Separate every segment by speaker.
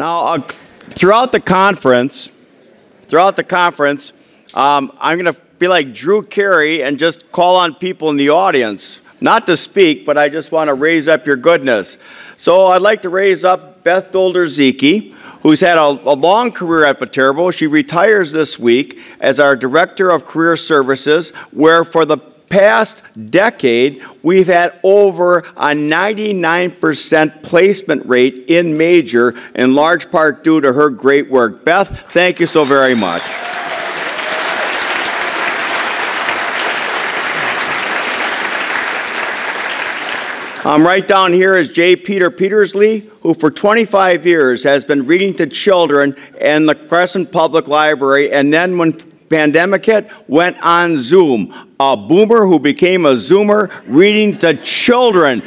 Speaker 1: Now, uh, throughout the conference, throughout the conference, um, I'm going to be like Drew Carey and just call on people in the audience, not to speak, but I just want to raise up your goodness. So I'd like to raise up Beth Dolder Zeke, who's had a, a, long career at Viterbo. She retires this week as our Director of Career Services, where for the past decade, we've had over a 99% placement rate in major, in large part due to her great work. Beth, thank you so very much. Um, right down here is J. Peter Petersley, who for 25 years has been reading to children in the Crescent Public Library, and then when pandemic hit, went on Zoom. A boomer who became a Zoomer reading to children.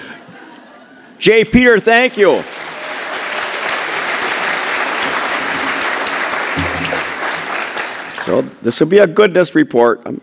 Speaker 1: J. Peter, thank you. So this will be a goodness report. I'm,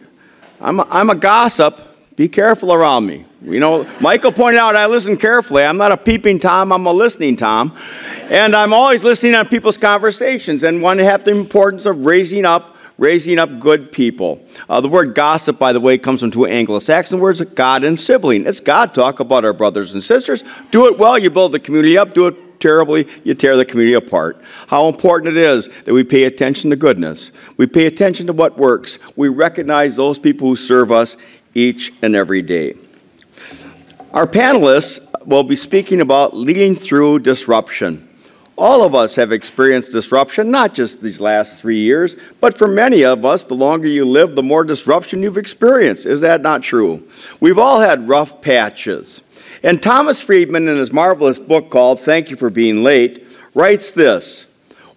Speaker 1: I'm, a, I'm a gossip. Be careful around me. You know, Michael pointed out I listen carefully. I'm not a peeping Tom, I'm a listening Tom. And I'm always listening on people's conversations and want to have the importance of raising up raising up good people. Uh, the word gossip, by the way, comes from two Anglo-Saxon words, God and sibling. It's God talk about our brothers and sisters. Do it well, you build the community up. Do it terribly, you tear the community apart. How important it is that we pay attention to goodness. We pay attention to what works. We recognize those people who serve us each and every day. Our panelists will be speaking about leading through disruption. All of us have experienced disruption, not just these last three years, but for many of us, the longer you live, the more disruption you've experienced. Is that not true? We've all had rough patches. And Thomas Friedman, in his marvelous book called Thank You for Being Late, writes this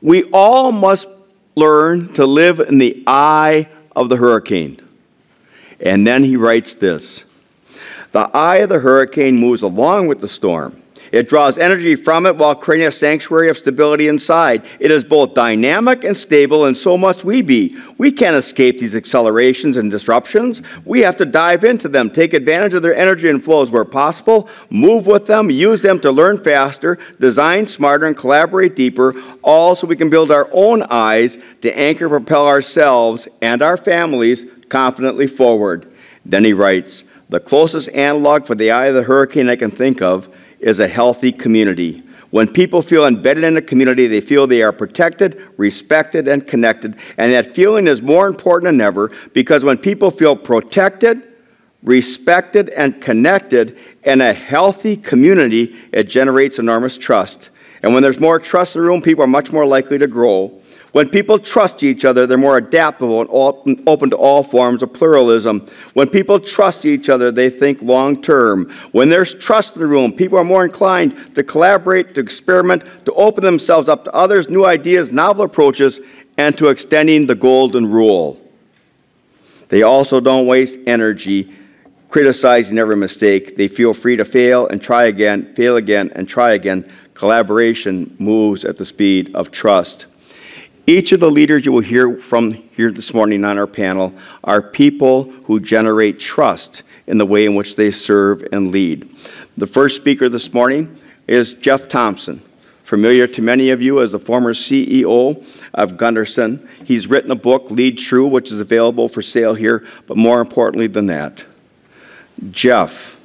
Speaker 1: We all must learn to live in the eye of the hurricane. And then he writes this The eye of the hurricane moves along with the storm. It draws energy from it while creating a sanctuary of stability inside. It is both dynamic and stable, and so must we be. We can't escape these accelerations and disruptions. We have to dive into them, take advantage of their energy and flows where possible, move with them, use them to learn faster, design smarter, and collaborate deeper, all so we can build our own eyes to anchor propel ourselves and our families confidently forward. Then he writes, the closest analog for the eye of the hurricane I can think of is a healthy community. When people feel embedded in a community, they feel they are protected, respected, and connected. And that feeling is more important than ever because when people feel protected, respected, and connected in a healthy community, it generates enormous trust. And when there's more trust in the room, people are much more likely to grow. When people trust each other, they're more adaptable and open to all forms of pluralism. When people trust each other, they think long term. When there's trust in the room, people are more inclined to collaborate, to experiment, to open themselves up to others, new ideas, novel approaches, and to extending the golden rule. They also don't waste energy criticizing every mistake. They feel free to fail and try again, fail again, and try again. Collaboration moves at the speed of trust. Each of the leaders you will hear from here this morning on our panel are people who generate trust in the way in which they serve and lead. The first speaker this morning is Jeff Thompson, familiar to many of you as the former CEO of Gundersen. He's written a book, Lead True, which is available for sale here, but more importantly than that, Jeff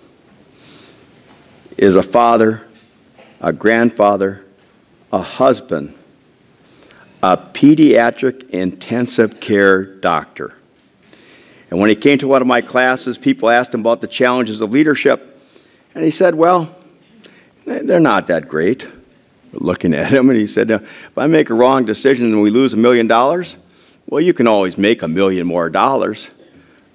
Speaker 1: is a father, a grandfather, a husband, a pediatric intensive care doctor. And when he came to one of my classes, people asked him about the challenges of leadership. And he said, Well, they're not that great. Looking at him, and he said, If I make a wrong decision and we lose a million dollars, well, you can always make a million more dollars.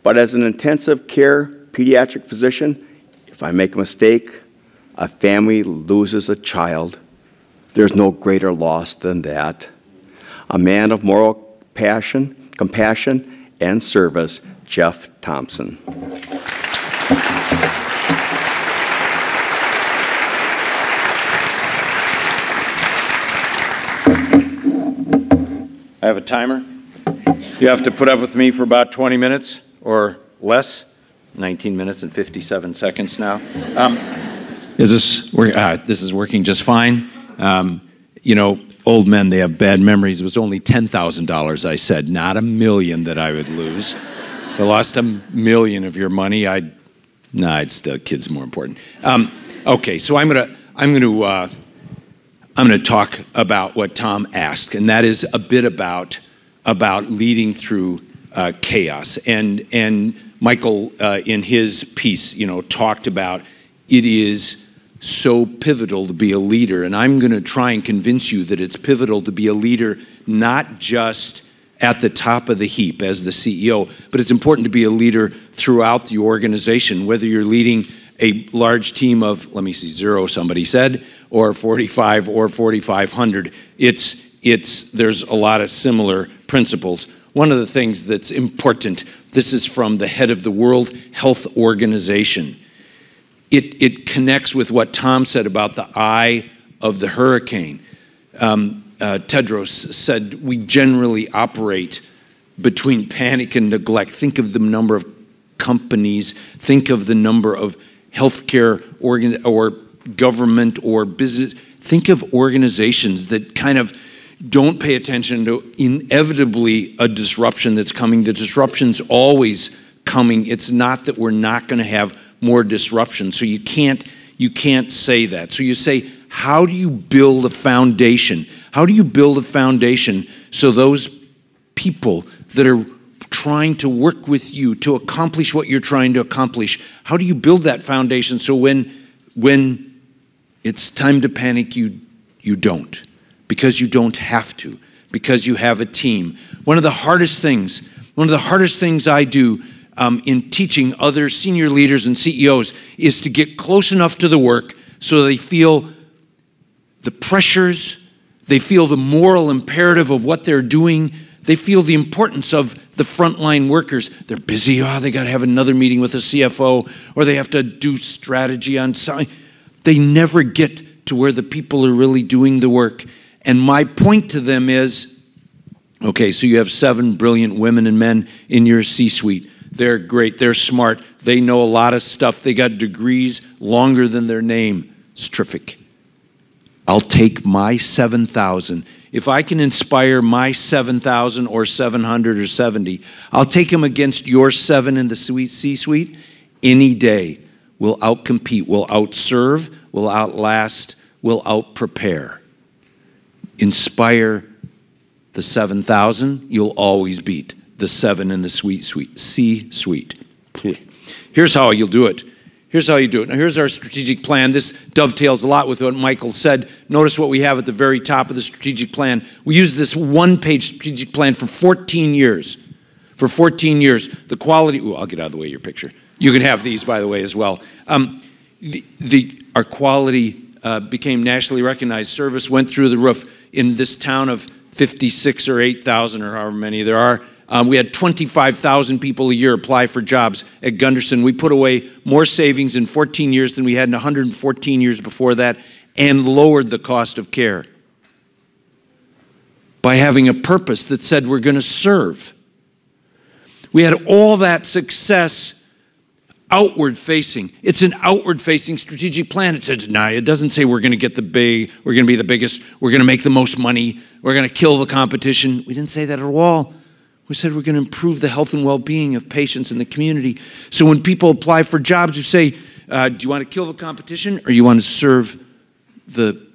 Speaker 1: But as an intensive care pediatric physician, if I make a mistake, a family loses a child, there's no greater loss than that a man of moral passion, compassion, and service, Jeff Thompson.
Speaker 2: I have a timer. You have to put up with me for about 20 minutes or less. 19 minutes and 57 seconds now. Um,
Speaker 3: is this, uh, this is working just fine. Um, you know,
Speaker 2: old men, they have bad memories. It was only $10,000, I said, not a million that I would lose. if I lost a million of your money, I'd, nah, it's the kids more important. Um, okay, so I'm gonna, I'm gonna, uh, I'm gonna talk about what Tom asked, and that is a bit about, about leading through uh, chaos. And, and Michael, uh, in his piece, you know, talked about it is so pivotal to be a leader. And I'm going to try and convince you that it's pivotal to be a leader, not just at the top of the heap as the CEO, but it's important to be a leader throughout the organization, whether you're leading a large team of, let me see, zero, somebody said, or 45 or 4,500. It's, it's, there's a lot of similar principles. One of the things that's important, this is from the head of the World Health Organization it, it connects with what Tom said about the eye of the hurricane. Um, uh, Tedros said we generally operate between panic and neglect. Think of the number of companies, think of the number of healthcare organ or government or business. Think of organizations that kind of don't pay attention to inevitably a disruption that's coming. The disruption's always coming. It's not that we're not going to have more disruption. So you can't you can't say that. So you say, how do you build a foundation? How do you build a foundation so those people that are trying to work with you to accomplish what you're trying to accomplish, how do you build that foundation so when when it's time to panic you you don't because you don't have to because you have a team. One of the hardest things, one of the hardest things I do um, in teaching other senior leaders and CEOs is to get close enough to the work so they feel the pressures, they feel the moral imperative of what they're doing, they feel the importance of the frontline workers. They're busy, oh, they got to have another meeting with a CFO, or they have to do strategy on something. They never get to where the people are really doing the work. And my point to them is okay, so you have seven brilliant women and men in your C suite. They're great. They're smart. They know a lot of stuff. They got degrees longer than their name. It's terrific. I'll take my 7,000. If I can inspire my 7,000 or 700 or 70, I'll take them against your seven in the sweet C suite any day. We'll outcompete, we'll outserve, we'll outlast, we'll outprepare. Inspire the 7,000, you'll always beat the seven in the sweet, sweet, C suite. Here's how you'll do it. Here's how you do it. Now, here's our strategic plan. This dovetails a lot with what Michael said. Notice what we have at the very top of the strategic plan. We used this one page strategic plan for 14 years. For 14 years. The quality, ooh, I'll get out of the way of your picture. You can have these, by the way, as well. Um, the, the, our quality uh, became nationally recognized. Service went through the roof in this town of 56 or 8,000 or however many there are. Um, we had 25,000 people a year apply for jobs at Gundersen. We put away more savings in 14 years than we had in 114 years before that and lowered the cost of care by having a purpose that said we're going to serve. We had all that success outward facing. It's an outward facing strategic plan. It says, nah, it doesn't say we're going to get the big, we're going to be the biggest, we're going to make the most money, we're going to kill the competition. We didn't say that at all. We said we're going to improve the health and well being of patients in the community. So when people apply for jobs, you say, uh, Do you want to kill the competition or you want to serve the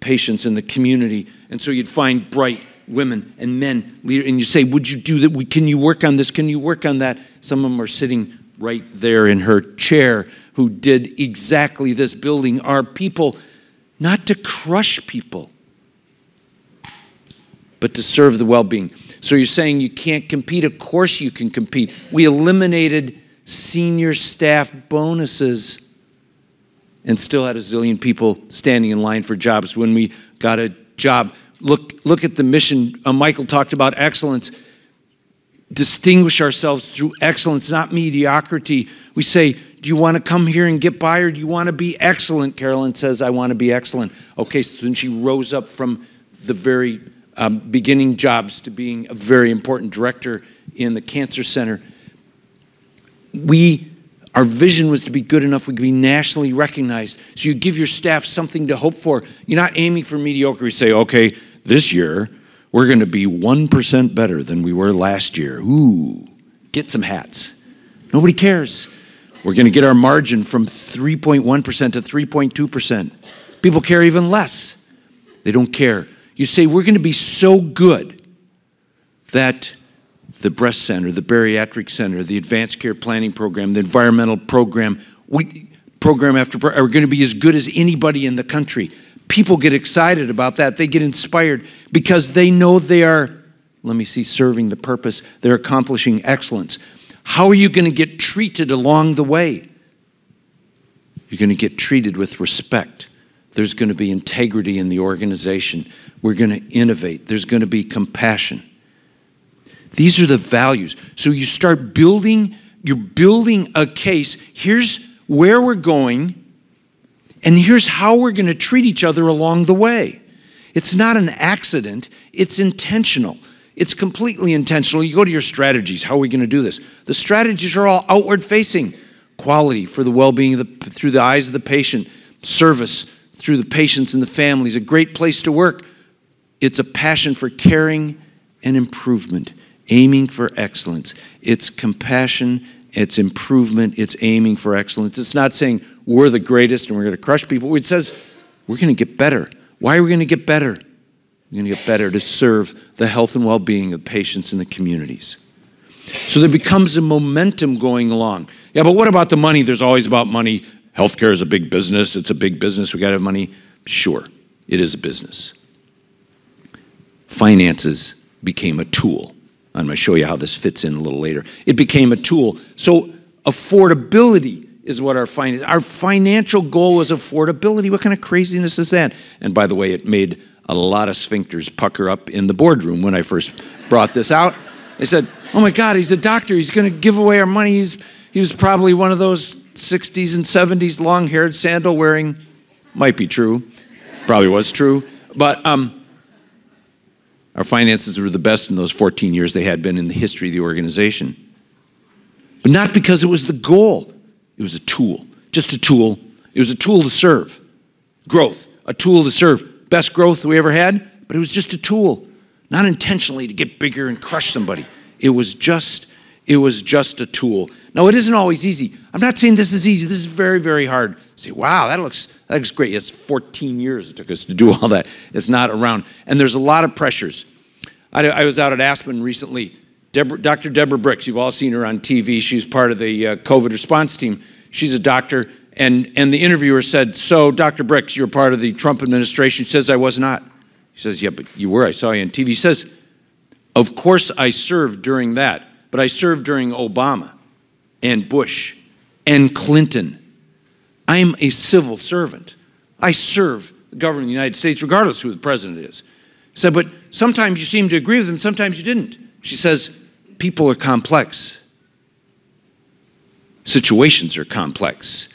Speaker 2: patients in the community? And so you'd find bright women and men leader, and you say, Would you do that? Can you work on this? Can you work on that? Some of them are sitting right there in her chair who did exactly this, building our people, not to crush people, but to serve the well being. So you're saying you can't compete? Of course you can compete. We eliminated senior staff bonuses and still had a zillion people standing in line for jobs when we got a job. Look, look at the mission. Uh, Michael talked about excellence. Distinguish ourselves through excellence, not mediocrity. We say, Do you want to come here and get by, or do you want to be excellent? Carolyn says, I want to be excellent. Okay, so then she rose up from the very um, beginning jobs to being a very important director in the cancer center. We, our vision was to be good enough we could be nationally recognized. So you give your staff something to hope for. You're not aiming for mediocrity. You say, okay, this year, we're going to be 1% better than we were last year. Ooh, get some hats. Nobody cares. We're going to get our margin from 3.1% to 3.2%. People care even less. They don't care. You say, we're going to be so good that the breast center, the bariatric center, the advanced care planning program, the environmental program, we, program after program, are going to be as good as anybody in the country. People get excited about that. They get inspired because they know they are, let me see, serving the purpose. They're accomplishing excellence. How are you going to get treated along the way? You're going to get treated with respect. There's going to be integrity in the organization. We're going to innovate. There's going to be compassion. These are the values. So you start building, you're building a case. Here's where we're going, and here's how we're going to treat each other along the way. It's not an accident, it's intentional. It's completely intentional. You go to your strategies. How are we going to do this? The strategies are all outward facing quality for the well being through the eyes of the patient, service through the patients and the families, a great place to work. It's a passion for caring and improvement, aiming for excellence. It's compassion, it's improvement, it's aiming for excellence. It's not saying we're the greatest and we're going to crush people. It says we're going to get better. Why are we going to get better? We're going to get better to serve the health and well being of patients in the communities. So there becomes a momentum going along. Yeah, but what about the money? There's always about money. Healthcare is a big business. It's a big business. We got to have money. Sure, it is a business. Finances became a tool. I'm going to show you how this fits in a little later. It became a tool. So affordability is what our finance our financial goal was affordability. What kind of craziness is that? And by the way, it made a lot of sphincters pucker up in the boardroom when I first brought this out. They said, "Oh my God, he's a doctor. He's going to give away our money. He's he was probably one of those 60s and 70s long-haired sandal wearing." Might be true. Probably was true. But um, our finances were the best in those 14 years they had been in the history of the organization. But not because it was the goal, it was a tool, just a tool. It was a tool to serve. Growth, a tool to serve. Best growth we ever had, but it was just a tool, not intentionally to get bigger and crush somebody. It was just it was just a tool. Now it isn't always easy. I'm not saying this is easy. This is very, very hard. say, wow, that looks that looks great. It's 14 years it took us to do all that. It's not around, and there's a lot of pressures. I, I was out at Aspen recently. Deborah, Dr. Deborah Birx, you've all seen her on TV. She's part of the uh, COVID response team. She's a doctor, and and the interviewer said, "So, Dr. Birx, you're part of the Trump administration." She says, "I was not." He says, "Yeah, but you were. I saw you on TV." He says, "Of course, I served during that." But I served during Obama and Bush and Clinton. I am a civil servant. I serve the government of the United States, regardless who the president is. Said, but sometimes you seem to agree with them, sometimes you didn't. She says, people are complex. Situations are complex.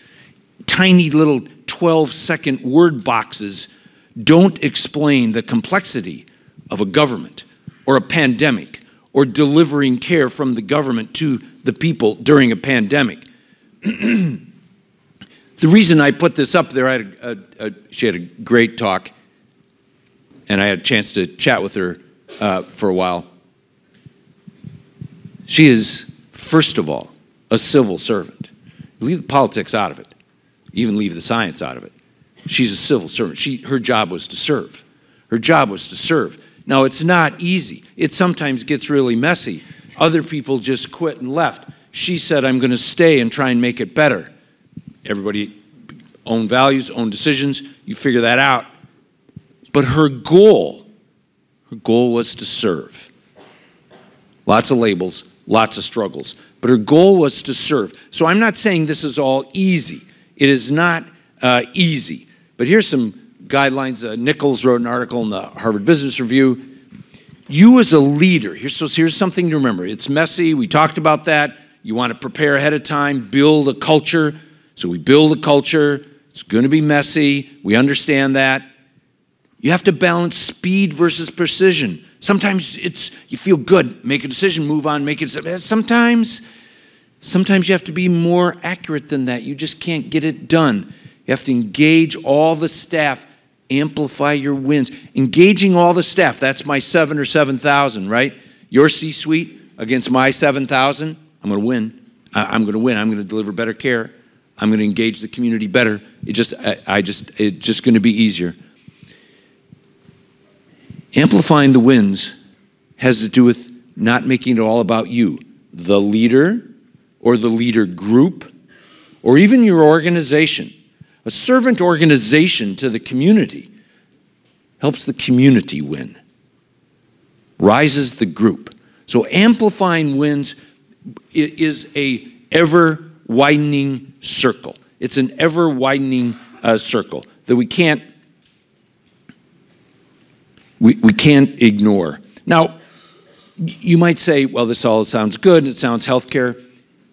Speaker 2: Tiny little 12 second word boxes don't explain the complexity of a government or a pandemic or delivering care from the government to the people during a pandemic. the reason I put this up there, I had a, a, a, she had a great talk, and I had a chance to chat with her uh, for a while. She is, first of all, a civil servant. Leave the politics out of it, even leave the science out of it. She's a civil servant. She, her job was to serve. Her job was to serve. Now, it's not easy. It sometimes gets really messy. Other people just quit and left. She said, I'm going to stay and try and make it better. Everybody, own values, own decisions, you figure that out. But her goal, her goal was to serve. Lots of labels, lots of struggles. But her goal was to serve. So I'm not saying this is all easy. It is not uh, easy. But here's some guidelines. Uh, Nichols wrote an article in the Harvard Business Review. You as a leader, here's, so here's something to remember. It's messy. We talked about that. You want to prepare ahead of time, build a culture. So we build a culture. It's going to be messy. We understand that. You have to balance speed versus precision. Sometimes it's you feel good, make a decision, move on, make it. Sometimes, sometimes you have to be more accurate than that. You just can't get it done. You have to engage all the staff Amplify your wins. Engaging all the staff. That's my seven or 7,000, right? Your C suite against my 7,000. I'm going to win. I, am going to win. I'm going to deliver better care. I'm going to engage the community better. It just, I, I just, it's just going to be easier. Amplifying the wins has to do with not making it all about you, the leader or the leader group, or even your organization. A servant organization to the community helps the community win, rises the group. So amplifying wins is a ever widening circle. It's an ever widening uh, circle that we can't we, we can't ignore. Now, you might say, well, this all sounds good, it sounds healthcare.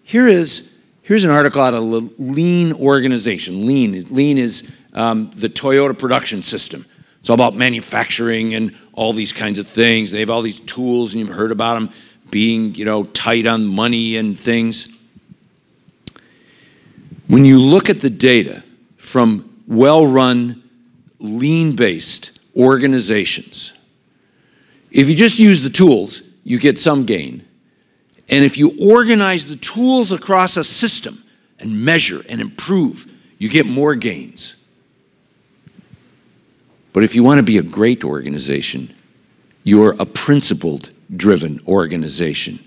Speaker 2: Here is here's an article out of Lean organization. Lean, Lean is um, the Toyota production system. It's all about manufacturing and all these kinds of things. They have all these tools, and you've heard about them being, you know, tight on money and things. When you look at the data from well-run, lean-based organizations, if you just use the tools, you get some gain. And if you organize the tools across a system and measure and improve, you get more gains. But if you want to be a great organization, you're a principled driven organization.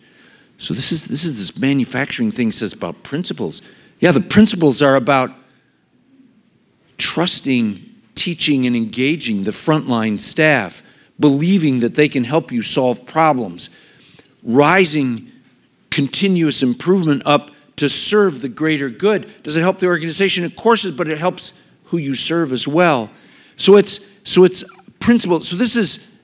Speaker 2: So this is this is this manufacturing thing says about principles. Yeah, the principles are about trusting, teaching, and engaging the frontline staff, believing that they can help you solve problems, rising continuous improvement up to serve the greater good. Does it help the organization? Of course, but it helps who you serve as well. So it's so it's principle. So this is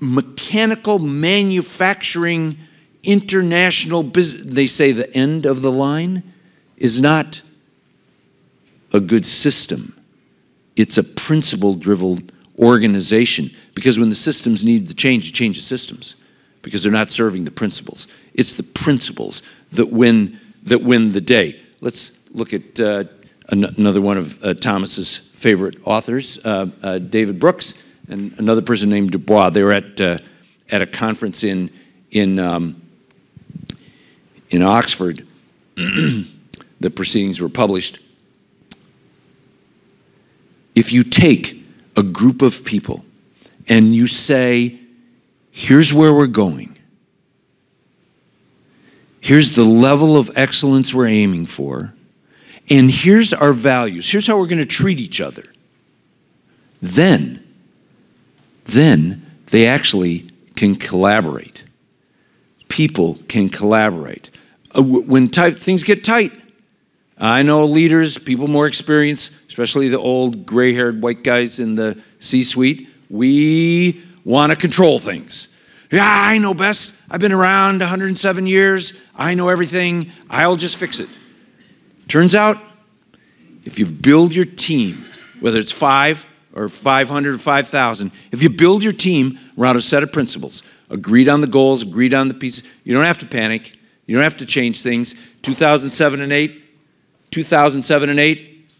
Speaker 2: mechanical manufacturing international business. They say the end of the line is not a good system. It's a principle driven organization because when the systems need to change, you change the systems because they're not serving the principles. It's the principles that win that win the day. Let's look at uh, an another one of uh, Thomas's favorite authors, uh, uh David Brooks, and another person named Dubois. They were at uh, at a conference in in um, in Oxford. the proceedings were published. If you take a group of people and you say, here's where we're going, here's the level of excellence we're aiming for, and here's our values, here's how we're going to treat each other, then, then they actually can collaborate. People can collaborate. Uh, when tight, things get tight, I know leaders, people more experienced, especially the old gray haired white guys in the C suite, we want to control things. Yeah, I know best. I've been around 107 years. I know everything. I'll just fix it. Turns out, if you build your team, whether it's five or 500 or 5,000, if you build your team around a set of principles, agreed on the goals, agreed on the pieces, you don't have to panic. You don't have to change things. 2007 and 8, 2007 and 8,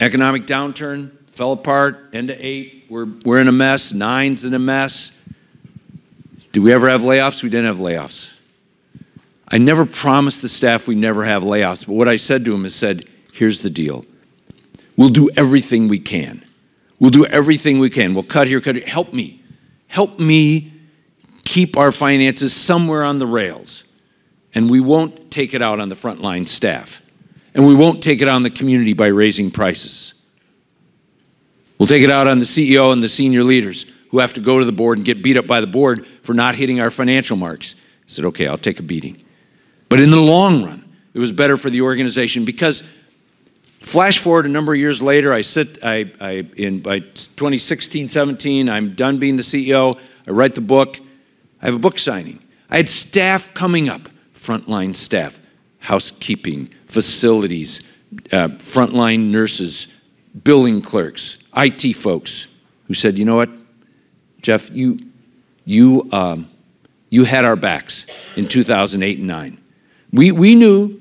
Speaker 2: economic downturn, fell apart, end of 8, we're, we're in a mess, 9's in a mess. Do we ever have layoffs? We didn't have layoffs. I never promised the staff we never have layoffs, but what I said to them is said, here's the deal. We'll do everything we can. We'll do everything we can. We'll cut here, cut here. Help me. Help me keep our finances somewhere on the rails and we won't take it out on the frontline staff. And we won't take it on the community by raising prices. We'll take it out on the CEO and the senior leaders who have to go to the board and get beat up by the board for not hitting our financial marks. I said, okay, I'll take a beating. But in the long run, it was better for the organization because flash forward a number of years later, I sit, I, I in by 2016, 17, I'm done being the CEO. I write the book. I have a book signing. I had staff coming up frontline staff, housekeeping, facilities, uh, frontline nurses, billing clerks, IT folks who said, you know what, Jeff, you, you, um, you had our backs in 2008 and 9. We, we knew,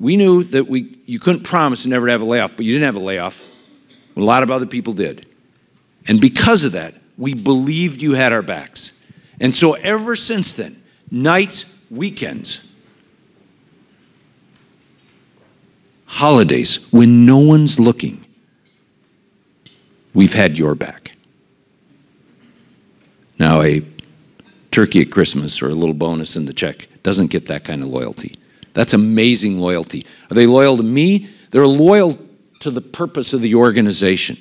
Speaker 2: we knew that we, you couldn't promise never to have a layoff, but you didn't have a layoff. A lot of other people did. And because of that, we believed you had our backs. And so ever since then, nights, weekends, holidays, when no one's looking, we've had your back. Now, a turkey at Christmas or a little bonus in the check doesn't get that kind of loyalty. That's amazing loyalty. Are they loyal to me? They're loyal to the purpose of the organization.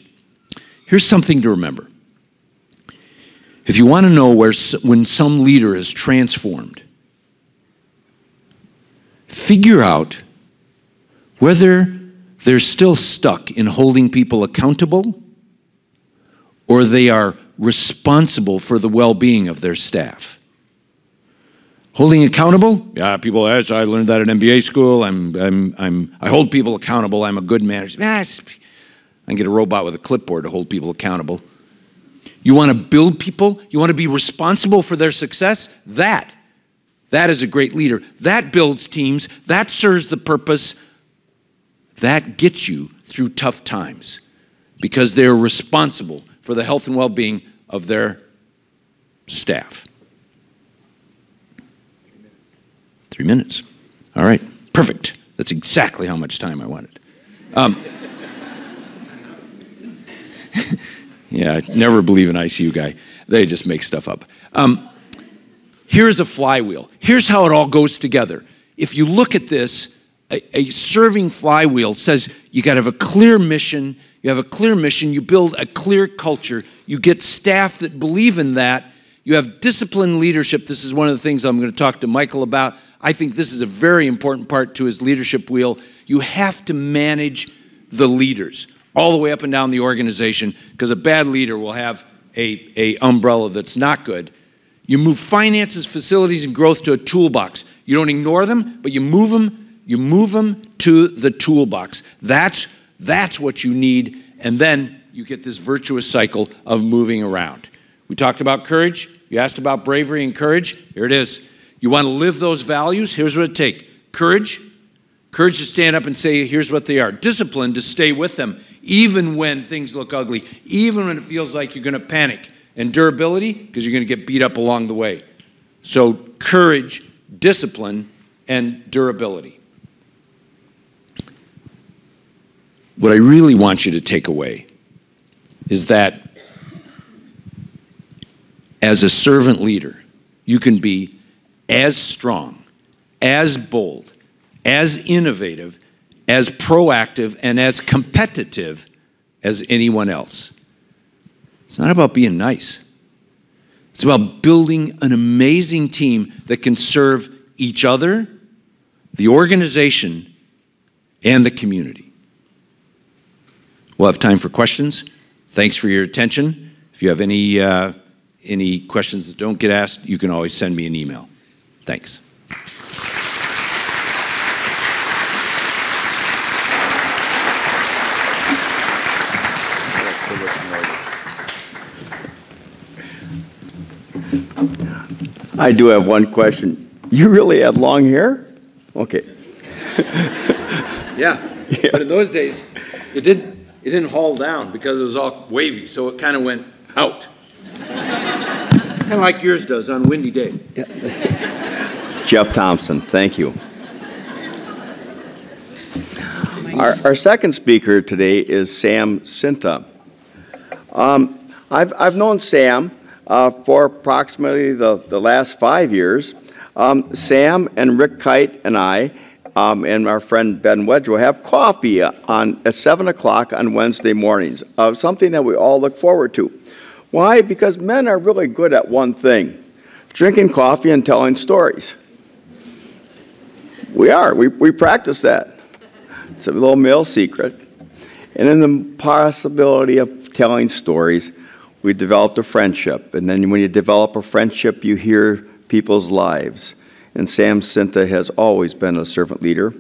Speaker 2: Here's something to remember. If you want to know where, when some leader is transformed, figure out whether they're still stuck in holding people accountable or they are responsible for the well being of their staff. Holding accountable? Yeah, people ask, I learned that at MBA school. I'm, I'm, I'm, I hold people accountable. I'm a good manager. Ah, I can get a robot with a clipboard to hold people accountable. You want to build people? You want to be responsible for their success? That. That is a great leader. That builds teams. That serves the purpose. That gets you through tough times because they're responsible for the health and well being of their staff. Three minutes. All right, perfect. That's exactly how much time I wanted. Um, yeah, I never believe an ICU guy. They just make stuff up. Um, here's a flywheel. Here's how it all goes together. If you look at this, a, a serving flywheel says you got to have a clear mission, you have a clear mission, you build a clear culture, you get staff that believe in that, you have disciplined leadership. This is one of the things I'm going to talk to Michael about. I think this is a very important part to his leadership wheel. You have to manage the leaders all the way up and down the organization because a bad leader will have a, a umbrella that's not good. You move finances, facilities, and growth to a toolbox. You don't ignore them, but you move them, you move them to the toolbox. That's that's what you need. And then you get this virtuous cycle of moving around. We talked about courage. You asked about bravery and courage. Here it is. You want to live those values? Here's what it takes courage, courage to stand up and say, here's what they are. Discipline to stay with them, even when things look ugly, even when it feels like you're going to panic. And durability, because you're going to get beat up along the way. So, courage, discipline, and durability. What I really want you to take away is that as a servant leader, you can be as strong, as bold, as innovative, as proactive, and as competitive as anyone else. It's not about being nice. It's about building an amazing team that can serve each other, the organization, and the community. We'll have time for questions. Thanks for your attention. If you have any, uh, any questions that don't get asked, you can always send me an email. Thanks.
Speaker 1: I do have one question. You really had long hair? Okay.
Speaker 2: yeah. yeah. But in those days, it did it didn't haul down because it was all wavy, so it kind of went out. kind of like yours does on windy day.
Speaker 1: Yeah. Jeff Thompson, thank you. Our, our, second speaker today is Sam Scinta. Um, I've, I've known Sam uh, for approximately the, the last five years. Um, Sam and Rick Kyte and I um, and our friend Ben Wedge will have coffee on, at 7 o'clock on Wednesday mornings, uh, something that we all look forward to. Why? Because men are really good at one thing drinking coffee and telling stories. We are. We, we practice that. It's a little male secret. And in the possibility of telling stories, we developed a friendship. And then when you develop a friendship, you hear people's lives and Sam Scinta has always been a servant leader.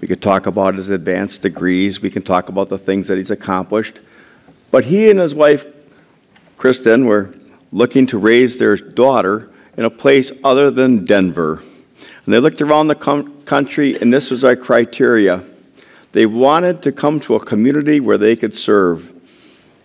Speaker 1: We could talk about his advanced degrees, we can talk about the things that he's accomplished, but he and his wife, Kristen, were looking to raise their daughter in a place other than Denver. And they looked around the country, and this was our criteria. They wanted to come to a community where they could serve.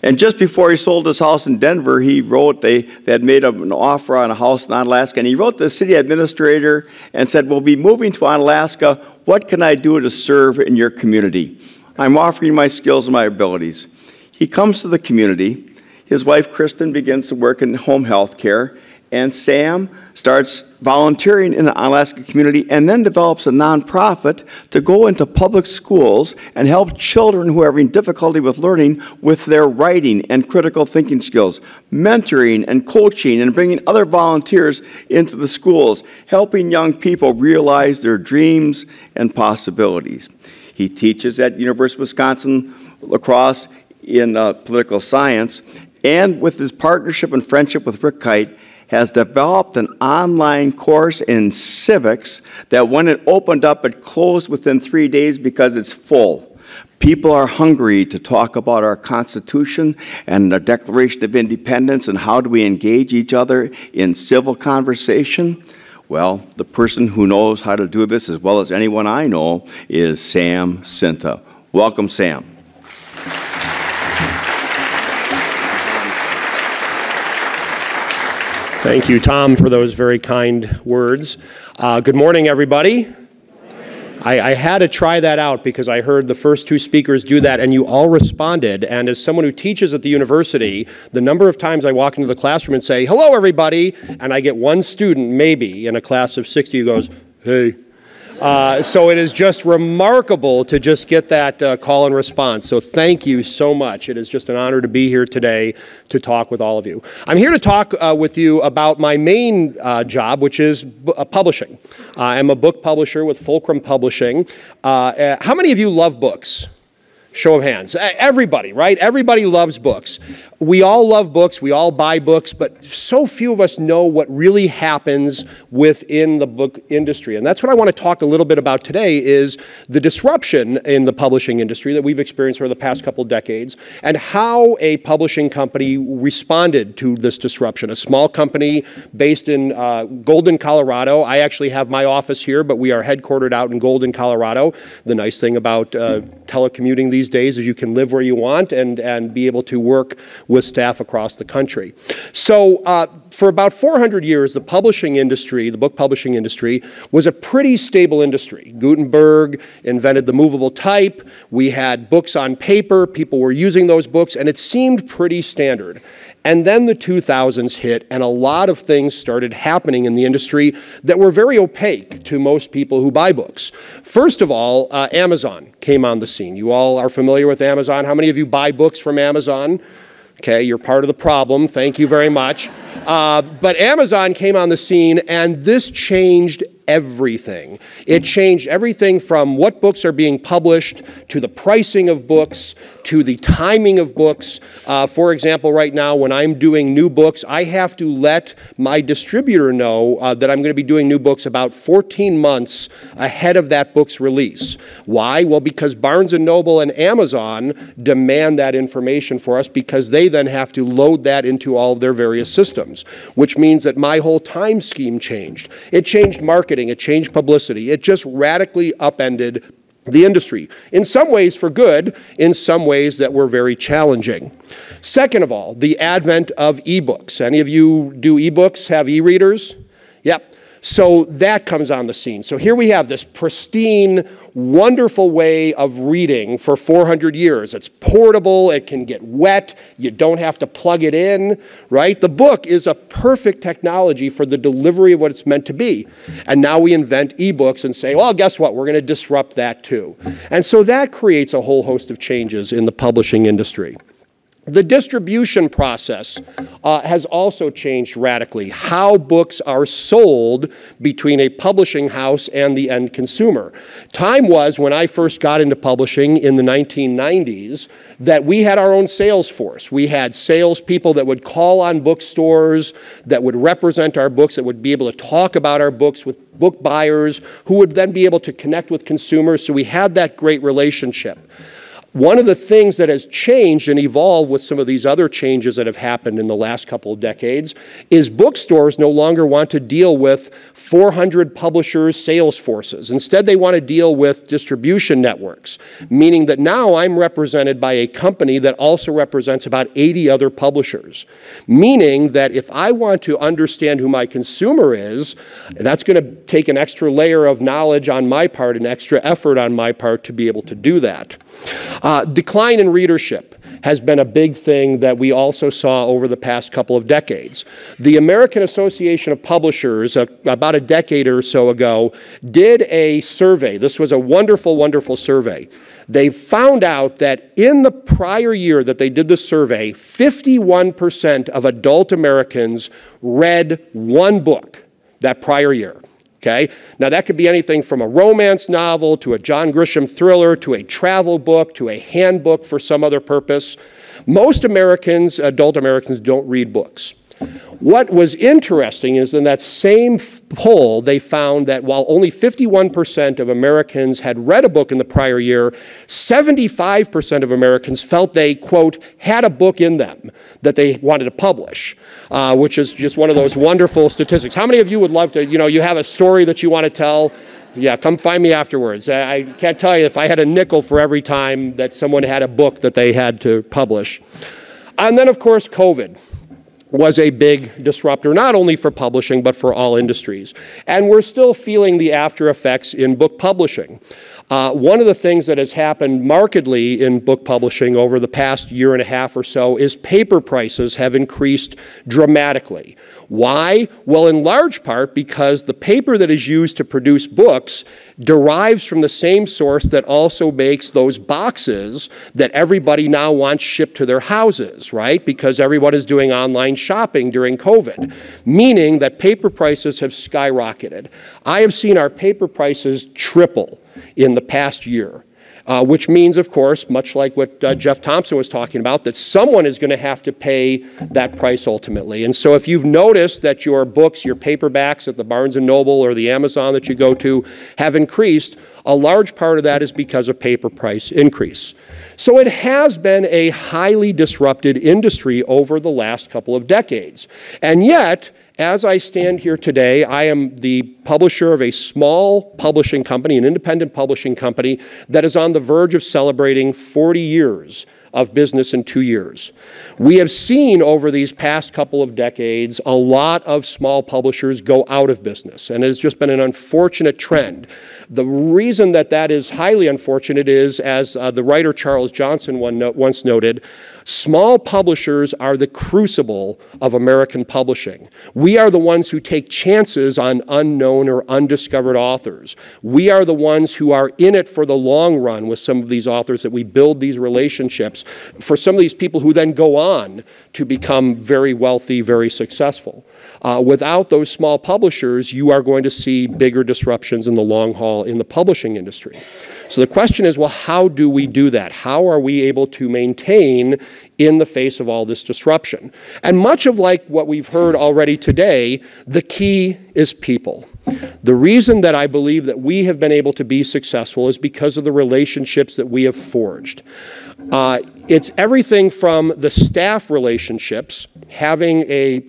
Speaker 1: And just before he sold his house in Denver, he wrote, they, they had made an offer on a house in Alaska, and he wrote to the city administrator and said, We'll be moving to Alaska. What can I do to serve in your community? I'm offering my skills and my abilities. He comes to the community. His wife, Kristen, begins to work in home health care, and Sam starts volunteering in the Alaska community and then develops a nonprofit to go into public schools and help children who are having difficulty with learning with their writing and critical thinking skills, mentoring and coaching and bringing other volunteers into the schools, helping young people realize their dreams and possibilities. He teaches at University of Wisconsin La Crosse in uh, political science, and with his partnership and friendship with Rick Kyte, has developed an online course in civics that when it opened up, it closed within three days because it's full. People are hungry to talk about our Constitution and the Declaration of Independence and how do we engage each other in civil conversation. Well, the person who knows how to do this as well as anyone I know is Sam Scinta. Welcome, Sam.
Speaker 3: Thank you, Tom, for those very kind words. Uh, good morning, everybody. I, I, had to try that out because I heard the first two speakers do that and you all responded. And as someone who teaches at the university, the number of times I walk into the classroom and say, hello, everybody, and I get one student, maybe, in a class of 60 who goes, hey, uh, so it is just remarkable to just get that uh, call and response. So thank you so much. It is just an honor to be here today to talk with all of you. I'm here to talk uh, with you about my main uh, job, which is uh, publishing. I'm a book publisher with Fulcrum Publishing. how many of you love books? Show of hands. Everybody, right? Everybody loves books. We all love books, we all buy books, but so few of us know what really happens within the book industry. And that's what I want to talk a little bit about today is the disruption in the publishing industry that we've experienced over the past couple decades and how a publishing company responded to this disruption. A small company based in uh, Golden, Colorado. I actually have my office here, but we are headquartered out in Golden, Colorado. The nice thing about uh, telecommuting these days is you can live where you want and, and be able to work with staff across the country. So uh, for about 400 years, the publishing industry, the book publishing industry, was a pretty stable industry. Gutenberg invented the movable type. We had books on paper. People were using those books, and it seemed pretty standard. And then the 2000s hit, and a lot of things started happening in the industry that were very opaque to most people who buy books. First of all, uh, Amazon came on the scene. You all are familiar with Amazon. How many of you buy books from Amazon? Okay, you're part of the problem. Thank you very much. Uh, but Amazon came on the scene, and this changed everything. It changed everything from what books are being published to the pricing of books to the timing of books. Uh, for example, right now, when I'm doing new books, I have to let my distributor know uh, that I'm going to be doing new books about 14 months ahead of that book's release. Why? Well, because Barnes & Noble and Amazon demand that information for us because they then have to load that into all of their various systems, which means that my whole time scheme changed. It changed marketing marketing, it changed publicity, it just radically upended the industry. In some ways for good, in some ways that were very challenging. Second of all, the advent of ebooks. Any of you do ebooks, have e readers? Yep. So that comes on the scene. So here we have this pristine, wonderful way of reading for 400 years. It's portable, it can get wet, you don't have to plug it in, right? The book is a perfect technology for the delivery of what it's meant to be. And now we invent ebooks and say, well, guess what? We're going to disrupt that too. And so that creates a whole host of changes in the publishing industry. The distribution process uh, has also changed radically. How books are sold between a publishing house and the end consumer. Time was when I first got into publishing in the 1990s that we had our own sales force. We had salespeople that would call on bookstores, that would represent our books, that would be able to talk about our books with book buyers, who would then be able to connect with consumers. So we had that great relationship. One of the things that has changed and evolved with some of these other changes that have happened in the last couple of decades is bookstores no longer want to deal with 400 publishers' sales forces. Instead, they want to deal with distribution networks, meaning that now I'm represented by a company that also represents about 80 other publishers. Meaning that if I want to understand who my consumer is, that's going to take an extra layer of knowledge on my part, an extra effort on my part to be able to do that. Uh, decline in readership has been a big thing that we also saw over the past couple of decades. The American Association of Publishers, uh, about a decade or so ago, did a survey. This was a wonderful, wonderful survey. They found out that in the prior year that they did the survey, 51% of adult Americans read one book that prior year. Okay? Now, that could be anything from a romance novel to a John Grisham thriller to a travel book to a handbook for some other purpose. Most Americans, adult Americans, don't read books. What was interesting is in that same poll, they found that while only 51% of Americans had read a book in the prior year, 75% of Americans felt they, quote, had a book in them that they wanted to publish, uh, which is just one of those wonderful statistics. How many of you would love to, you know, you have a story that you want to tell? Yeah, come find me afterwards. I can't tell you if I had a nickel for every time that someone had a book that they had to publish. And then, of course, COVID was a big disruptor, not only for publishing, but for all industries. And we're still feeling the after effects in book publishing. Uh, one of the things that has happened markedly in book publishing over the past year and a half or so is paper prices have increased dramatically. Why? Well, in large part because the paper that is used to produce books derives from the same source that also makes those boxes that everybody now wants shipped to their houses, right? Because everyone is doing online shopping during COVID, meaning that paper prices have skyrocketed. I have seen our paper prices triple in the past year. Uh, which means, of course, much like what uh, Jeff Thompson was talking about, that someone is going to have to pay that price ultimately. And so if you've noticed that your books, your paperbacks at the Barnes & Noble or the Amazon that you go to have increased, a large part of that is because of paper price increase. So it has been a highly disrupted industry over the last couple of decades. And yet, as I stand here today, I am the publisher of a small publishing company, an independent publishing company, that is on the verge of celebrating 40 years of business in two years. We have seen over these past couple of decades a lot of small publishers go out of business, and it has just been an unfortunate trend. The reason that that is highly unfortunate is, as uh, the writer Charles Johnson once noted, Small publishers are the crucible of American publishing. We are the ones who take chances on unknown or undiscovered authors. We are the ones who are in it for the long run with some of these authors that we build these relationships for some of these people who then go on to become very wealthy, very successful. Uh, without those small publishers, you are going to see bigger disruptions in the long haul in the publishing industry. So the question is, well, how do we do that? How are we able to maintain in the face of all this disruption? And much of like what we've heard already today, the key is people. The reason that I believe that we have been able to be successful is because of the relationships that we have forged. Uh, it's everything from the staff relationships, having a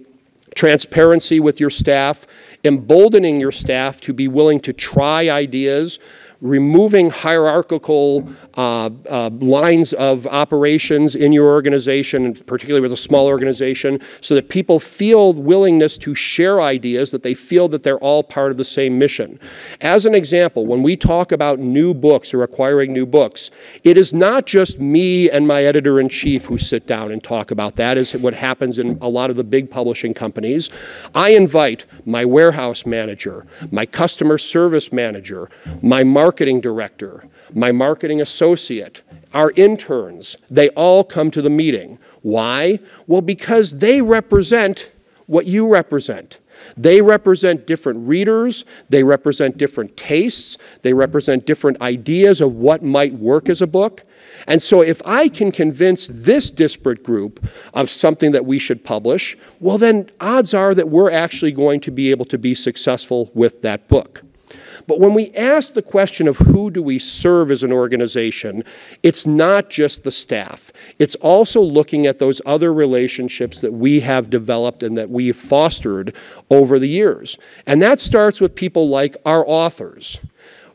Speaker 3: transparency with your staff, emboldening your staff to be willing to try ideas, removing hierarchical uh, uh, lines of operations in your organization, particularly with a small organization, so that people feel willingness to share ideas, that they feel that they're all part of the same mission. As an example, when we talk about new books or acquiring new books, it is not just me and my editor in chief who sit down and talk about that, is what happens in a lot of the big publishing companies. I invite my warehouse manager, my customer service manager, my marketing marketing director, my marketing associate, our interns, they all come to the meeting. Why? Well, because they represent what you represent. They represent different readers, they represent different tastes, they represent different ideas of what might work as a book. And so, if I can convince this disparate group of something that we should publish, well, then odds are that we're actually going to be able to be successful with that book. But when we ask the question of who do we serve as an organization, it's not just the staff. It's also looking at those other relationships that we have developed and that we have fostered over the years. And that starts with people like our authors.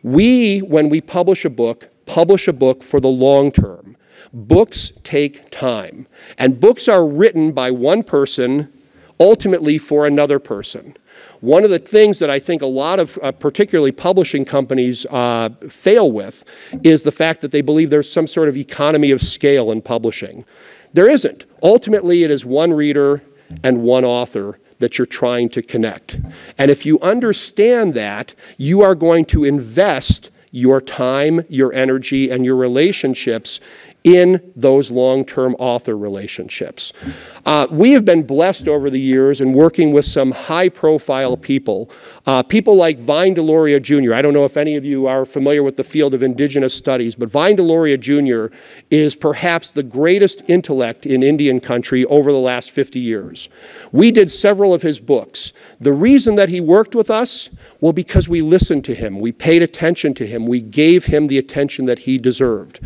Speaker 3: We, when we publish a book, publish a book for the long term. Books take time, and books are written by one person ultimately for another person. One of the things that I think a lot of, uh, particularly publishing companies, uh, fail with is the fact that they believe there's some sort of economy of scale in publishing. There isn't. Ultimately, it is one reader and one author that you're trying to connect. And if you understand that, you are going to invest your time, your energy, and your relationships in those long-term author relationships. Uh, we have been blessed over the years in working with some high-profile people, uh, people like Vine Deloria Jr. I don't know if any of you are familiar with the field of indigenous studies, but Vine Deloria Jr. is perhaps the greatest intellect in Indian country over the last 50 years. We did several of his books. The reason that he worked with us, well, because we listened to him, we paid attention to him, we gave him the attention that he deserved.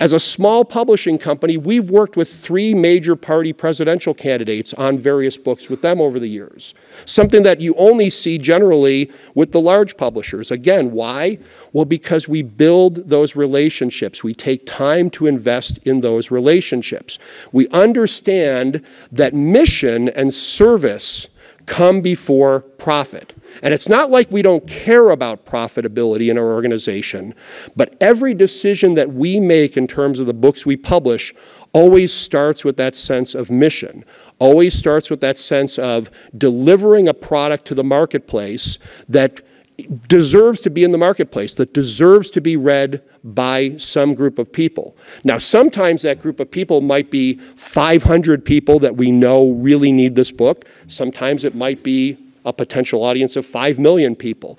Speaker 3: As a small publishing company, we've worked with three major party presidential candidates on various books with them over the years. Something that you only see generally with the large publishers. Again, why? Well, because we build those relationships. We take time to invest in those relationships. We understand that mission and service come before profit. And it's not like we don't care about profitability in our organization, but every decision that we make in terms of the books we publish always starts with that sense of mission, always starts with that sense of delivering a product to the marketplace that deserves to be in the marketplace, that deserves to be read by some group of people. Now, sometimes that group of people might be 500 people that we know really need this book. Sometimes it might be a potential audience of 5 million people.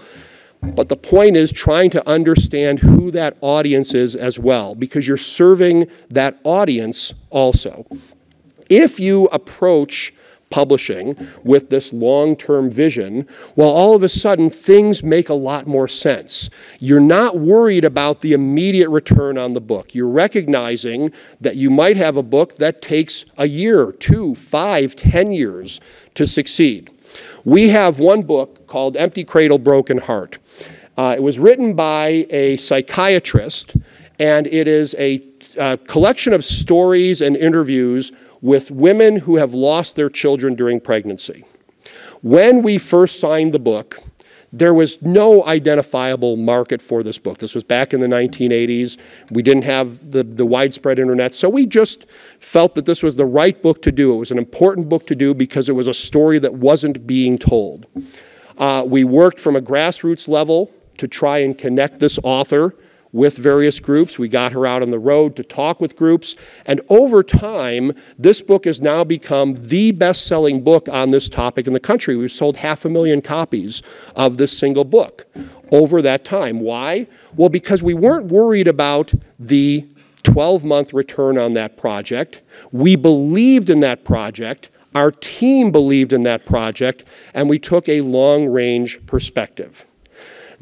Speaker 3: But the point is trying to understand who that audience is as well, because you're serving that audience also. If you approach publishing with this long term vision, well, all of a sudden things make a lot more sense. You're not worried about the immediate return on the book. You're recognizing that you might have a book that takes a year, two, five, ten years to succeed. We have one book called Empty Cradle, Broken Heart. Uh, it was written by a psychiatrist, and it is a, a collection of stories and interviews with women who have lost their children during pregnancy. When we first signed the book, there was no identifiable market for this book. This was back in the 1980s. We didn't have the, the widespread internet, so we just felt that this was the right book to do. It was an important book to do because it was a story that wasn't being told. Uh, we worked from a grassroots level to try and connect this author with various groups. We got her out on the road to talk with groups. And over time, this book has now become the best selling book on this topic in the country. We've sold half a million copies of this single book over that time. Why? Well, because we weren't worried about the 12 month return on that project. We believed in that project. Our team believed in that project, and we took a long range perspective.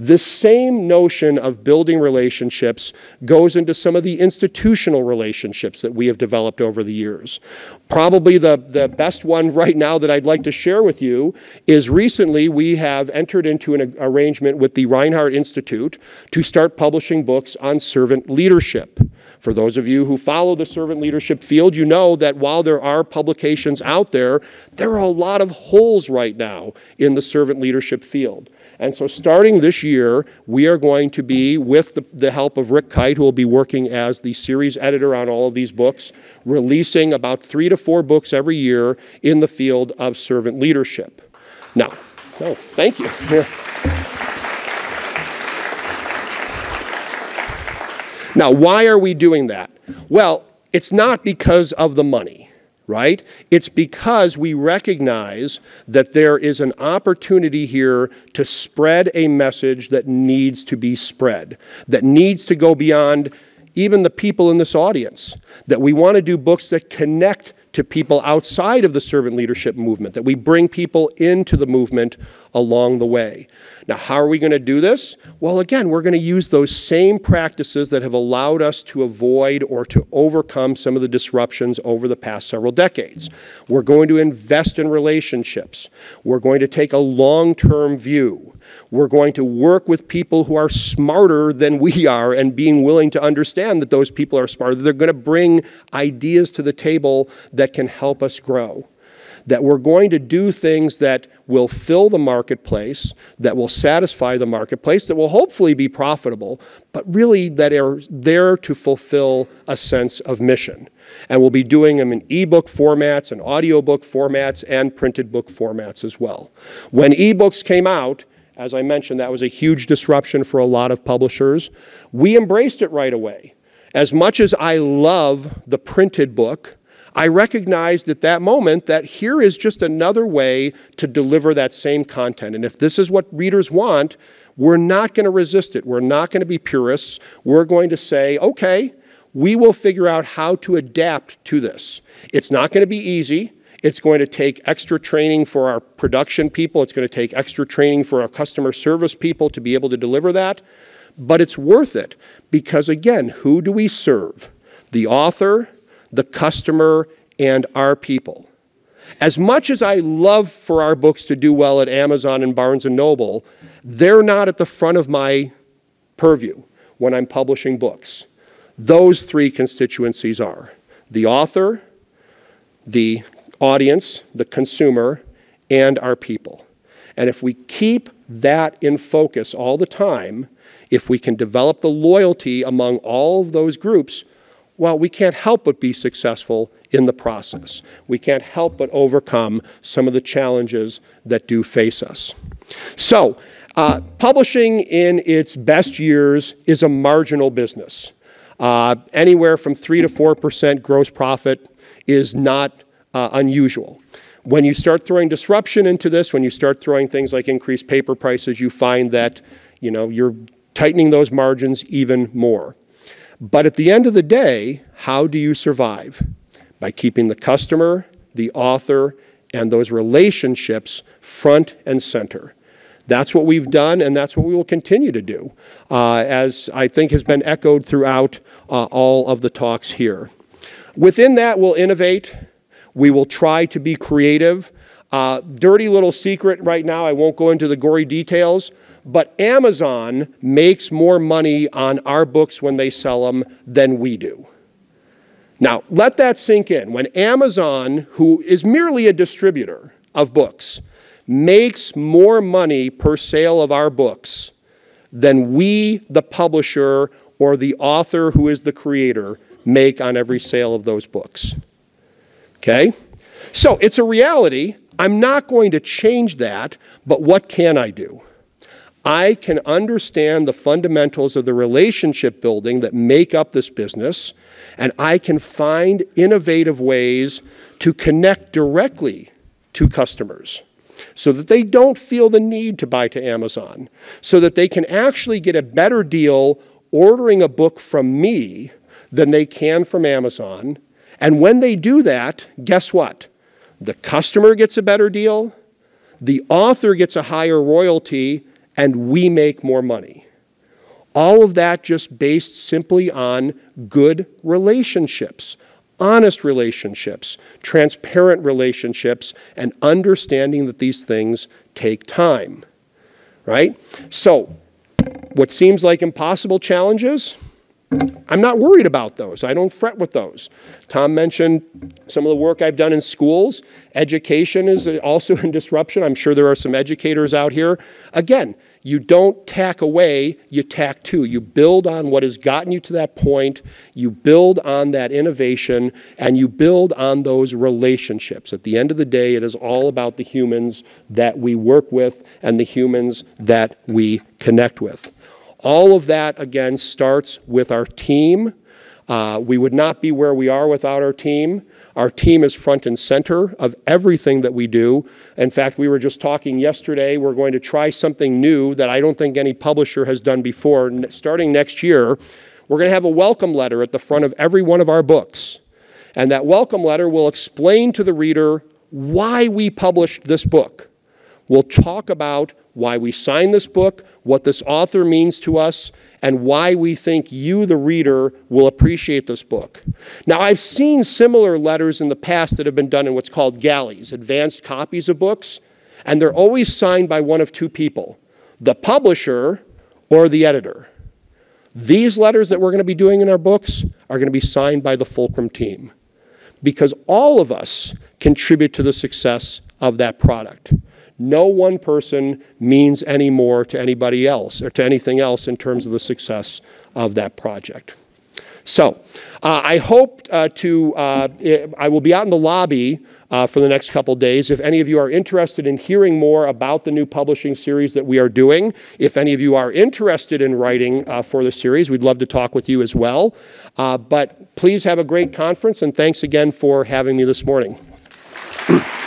Speaker 3: This same notion of building relationships goes into some of the institutional relationships that we have developed over the years. Probably the, the best one right now that I'd like to share with you is recently we have entered into an arrangement with the Reinhart Institute to start publishing books on servant leadership. For those of you who follow the servant leadership field, you know that while there are publications out there, there are a lot of holes right now in the servant leadership field. And so starting this year, we are going to be, with the, the, help of Rick Kyte, who will be working as the series editor on all of these books, releasing about three to four books every year in the field of servant leadership. Now, oh, thank you. Now, why are we doing that? Well, it's not because of the money right? It's because we recognize that there is an opportunity here to spread a message that needs to be spread, that needs to go beyond even the people in this audience, that we want to do books that connect to people outside of the servant leadership movement, that we bring people into the movement along the way. Now, how are we going to do this? Well, again, we're going to use those same practices that have allowed us to avoid or to overcome some of the disruptions over the past several decades. We're going to invest in relationships. We're going to take a long term view. We're going to work with people who are smarter than we are and being willing to understand that those people are smarter. They're going to bring ideas to the table that can help us grow that we're going to do things that will fill the marketplace, that will satisfy the marketplace, that will hopefully be profitable, but really that are there to fulfill a sense of mission. And we'll be doing them in ebook formats and audiobook formats and printed book formats as well. When ebooks came out, as I mentioned, that was a huge disruption for a lot of publishers. We embraced it right away. As much as I love the printed book, I recognized at that moment that here is just another way to deliver that same content. And if this is what readers want, we're not going to resist it. We're not going to be purists. We're going to say, okay, we will figure out how to adapt to this. It's not going to be easy. It's going to take extra training for our production people. It's going to take extra training for our customer service people to be able to deliver that. But it's worth it because, again, who do we serve? The author, the customer, and our people. As much as I love for our books to do well at Amazon and Barnes & Noble, they're not at the front of my purview when I'm publishing books. Those three constituencies are the author, the audience, the consumer, and our people. And if we keep that in focus all the time, if we can develop the loyalty among all of those groups, well, we can't help but be successful in the process. We can't help but overcome some of the challenges that do face us. So, uh, publishing in its best years is a marginal business. Uh, anywhere from 3 to 4% gross profit is not uh, unusual. When you start throwing disruption into this, when you start throwing things like increased paper prices, you find that you know, you're tightening those margins even more. But at the end of the day, how do you survive? By keeping the customer, the author, and those relationships front and center. That's what we've done, and that's what we will continue to do, uh, as I think has been echoed throughout uh, all of the talks here. Within that, we'll innovate. We will try to be creative. Uh, dirty little secret right now, I won't go into the gory details, but Amazon makes more money on our books when they sell them than we do. Now, let that sink in. When Amazon, who is merely a distributor of books, makes more money per sale of our books than we, the publisher, or the author who is the creator, make on every sale of those books. Okay? So it's a reality. I'm not going to change that, but what can I do? I can understand the fundamentals of the relationship building that make up this business, and I can find innovative ways to connect directly to customers so that they don't feel the need to buy to Amazon, so that they can actually get a better deal ordering a book from me than they can from Amazon. And when they do that, guess what? The customer gets a better deal, the author gets a higher royalty, and we make more money. All of that just based simply on good relationships, honest relationships, transparent relationships, and understanding that these things take time. Right? So, what seems like impossible challenges, I'm not worried about those. I don't fret with those. Tom mentioned some of the work I've done in schools. Education is also in disruption. I'm sure there are some educators out here. Again, you don't tack away, you tack to. You build on what has gotten you to that point, you build on that innovation, and you build on those relationships. At the end of the day, it is all about the humans that we work with and the humans that we connect with. All of that, again, starts with our team. Uh, we would not be where we are without our team. Our team is front and center of everything that we do. In fact, we were just talking yesterday, we're going to try something new that I don't think any publisher has done before. Starting next year, we're going to have a welcome letter at the front of every one of our books. And that welcome letter will explain to the reader why we published this book We'll talk about why we signed this book, what this author means to us, and why we think you, the reader, will appreciate this book. Now, I've seen similar letters in the past that have been done in what's called galleys, advanced copies of books, and they're always signed by one of two people the publisher or the editor. These letters that we're going to be doing in our books are going to be signed by the Fulcrum team because all of us contribute to the success of that product. No one person means any more to anybody else or to anything else in terms of the success of that project. So uh, I hope uh, to, uh, I will be out in the lobby uh, for the next couple days. If any of you are interested in hearing more about the new publishing series that we are doing, if any of you are interested in writing uh, for the series, we'd love to talk with you as well. Uh, but please have a great conference, and thanks again for having me this morning.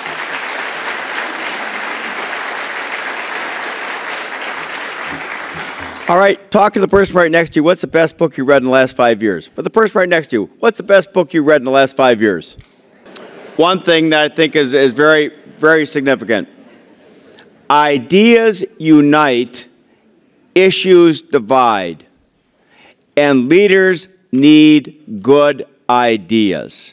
Speaker 1: All right, talk to the person right next to you. What's the best book you read in the last five years? For the person right next to you, what's the best book you read in the last five years? One thing that I think is, is very, very significant ideas unite, issues divide, and leaders need good ideas.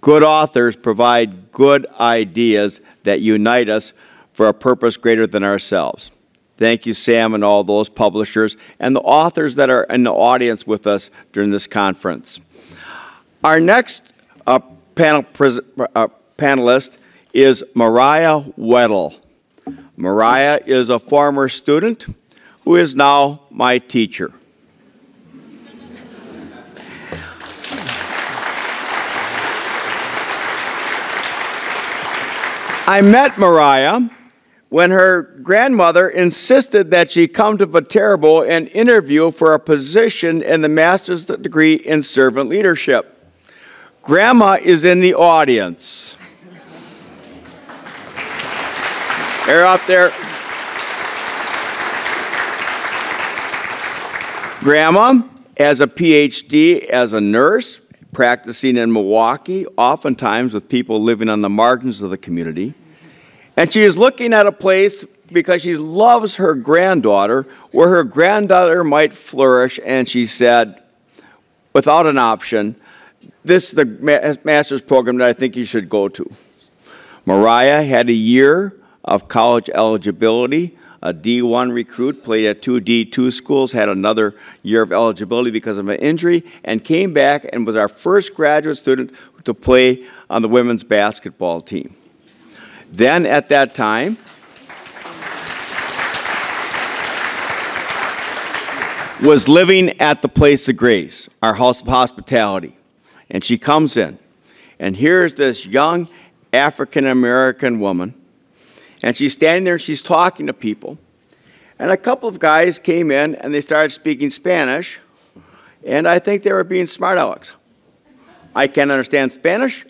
Speaker 1: Good authors provide good ideas that unite us for a purpose greater than ourselves. Thank you, Sam, and all those publishers and the authors that are in the audience with us during this conference. Our next uh, panel uh, panelist is Mariah Weddle. Mariah is a former student who is now my teacher. I met Mariah when her grandmother insisted that she come to Viterbo and interview for a position in the master's degree in servant leadership. Grandma is in the audience. They're up there. Grandma, as a PhD, as a nurse, practicing in Milwaukee, oftentimes with people living on the margins of the community. And she is looking at a place because she loves her granddaughter, where her granddaughter might flourish. And she said, without an option, this is the master's program that I think you should go to. Mariah had a year of college eligibility. A D1 recruit played at two D2 schools, had another year of eligibility because of an injury, and came back and was our first graduate student to play on the women's basketball team. Then at that time, was living at the place of grace, our house of hospitality. And she comes in, and here's this young African American woman, and she's standing there and she's talking to people. And a couple of guys came in and they started speaking Spanish, and I think they were being smart alecks. I can't understand Spanish.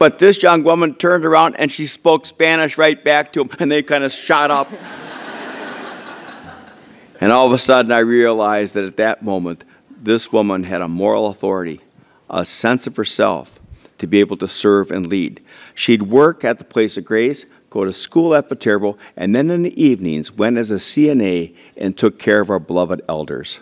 Speaker 1: But this young woman turned around and she spoke Spanish right back to him, and they kind of shot up. and all of a sudden, I realized that at that moment, this woman had a moral authority, a sense of herself to be able to serve and lead. She'd work at the place of grace, go to school at Viterbo, and then in the evenings went as a CNA and took care of our beloved elders.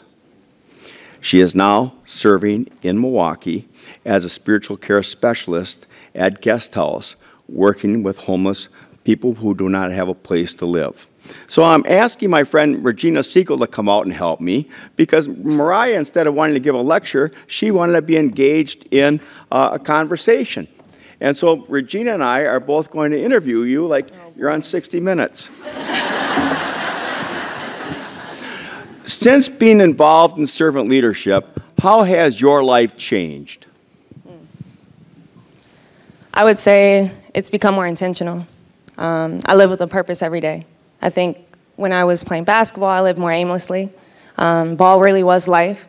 Speaker 1: She is now serving in Milwaukee as a spiritual care specialist at guest house working with homeless people who do not have a place to live. So I'm asking my friend Regina Siegel to come out and help me because Mariah, instead of wanting to give a lecture, she wanted to be engaged in uh, a conversation. And so Regina and I are both going to interview you like you're on 60 Minutes. Since being involved in servant leadership, how has your life changed?
Speaker 4: I would say it's become more intentional. Um, I live with a purpose every day. I think when I was playing basketball, I lived more aimlessly. Um, ball really was life.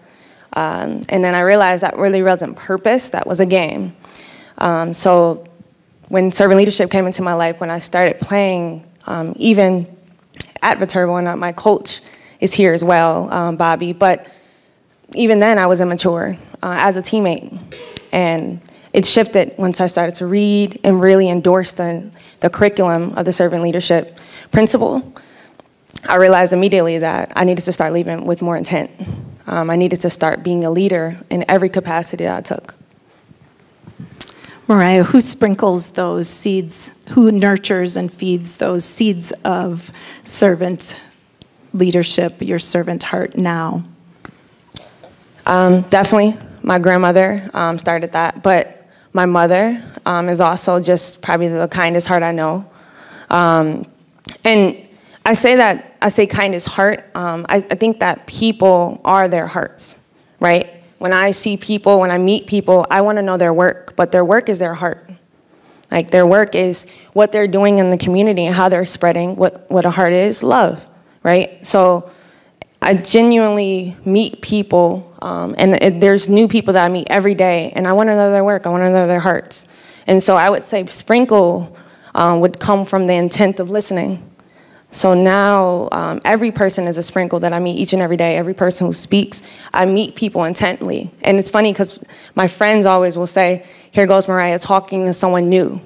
Speaker 4: Um, and then I realized that really wasn't purpose, that was a game. Um, so when servant leadership came into my life, when I started playing, um, even at Viterbo, and my coach is here as well, um, Bobby, but even then I was immature uh, as a teammate. And it shifted once I started to read and really endorse the, the curriculum of the servant leadership principle. I realized immediately that I needed to start leaving with more intent. Um, I needed to start being a leader in every capacity that I took.
Speaker 5: Mariah, who sprinkles those seeds, who nurtures and feeds those seeds of servant leadership, your servant heart now?
Speaker 4: Um, definitely, my grandmother um, started that, but my mother um, is also just probably the kindest heart I know. Um, and I say that, I say kindest heart, um, I, I think that people are their hearts, right? When I see people, when I meet people, I want to know their work, but their work is their heart. Like their work is what they're doing in the community and how they're spreading what, what a heart is love, right? So I genuinely meet people, um, and it, there's new people that I meet every day, and I want to know their work, I want to know their hearts. And so I would say sprinkle um, would come from the intent of listening. So now um, every person is a sprinkle that I meet each and every day. Every person who speaks, I meet people intently. And it's funny because my friends always will say, Here goes Mariah talking to someone new.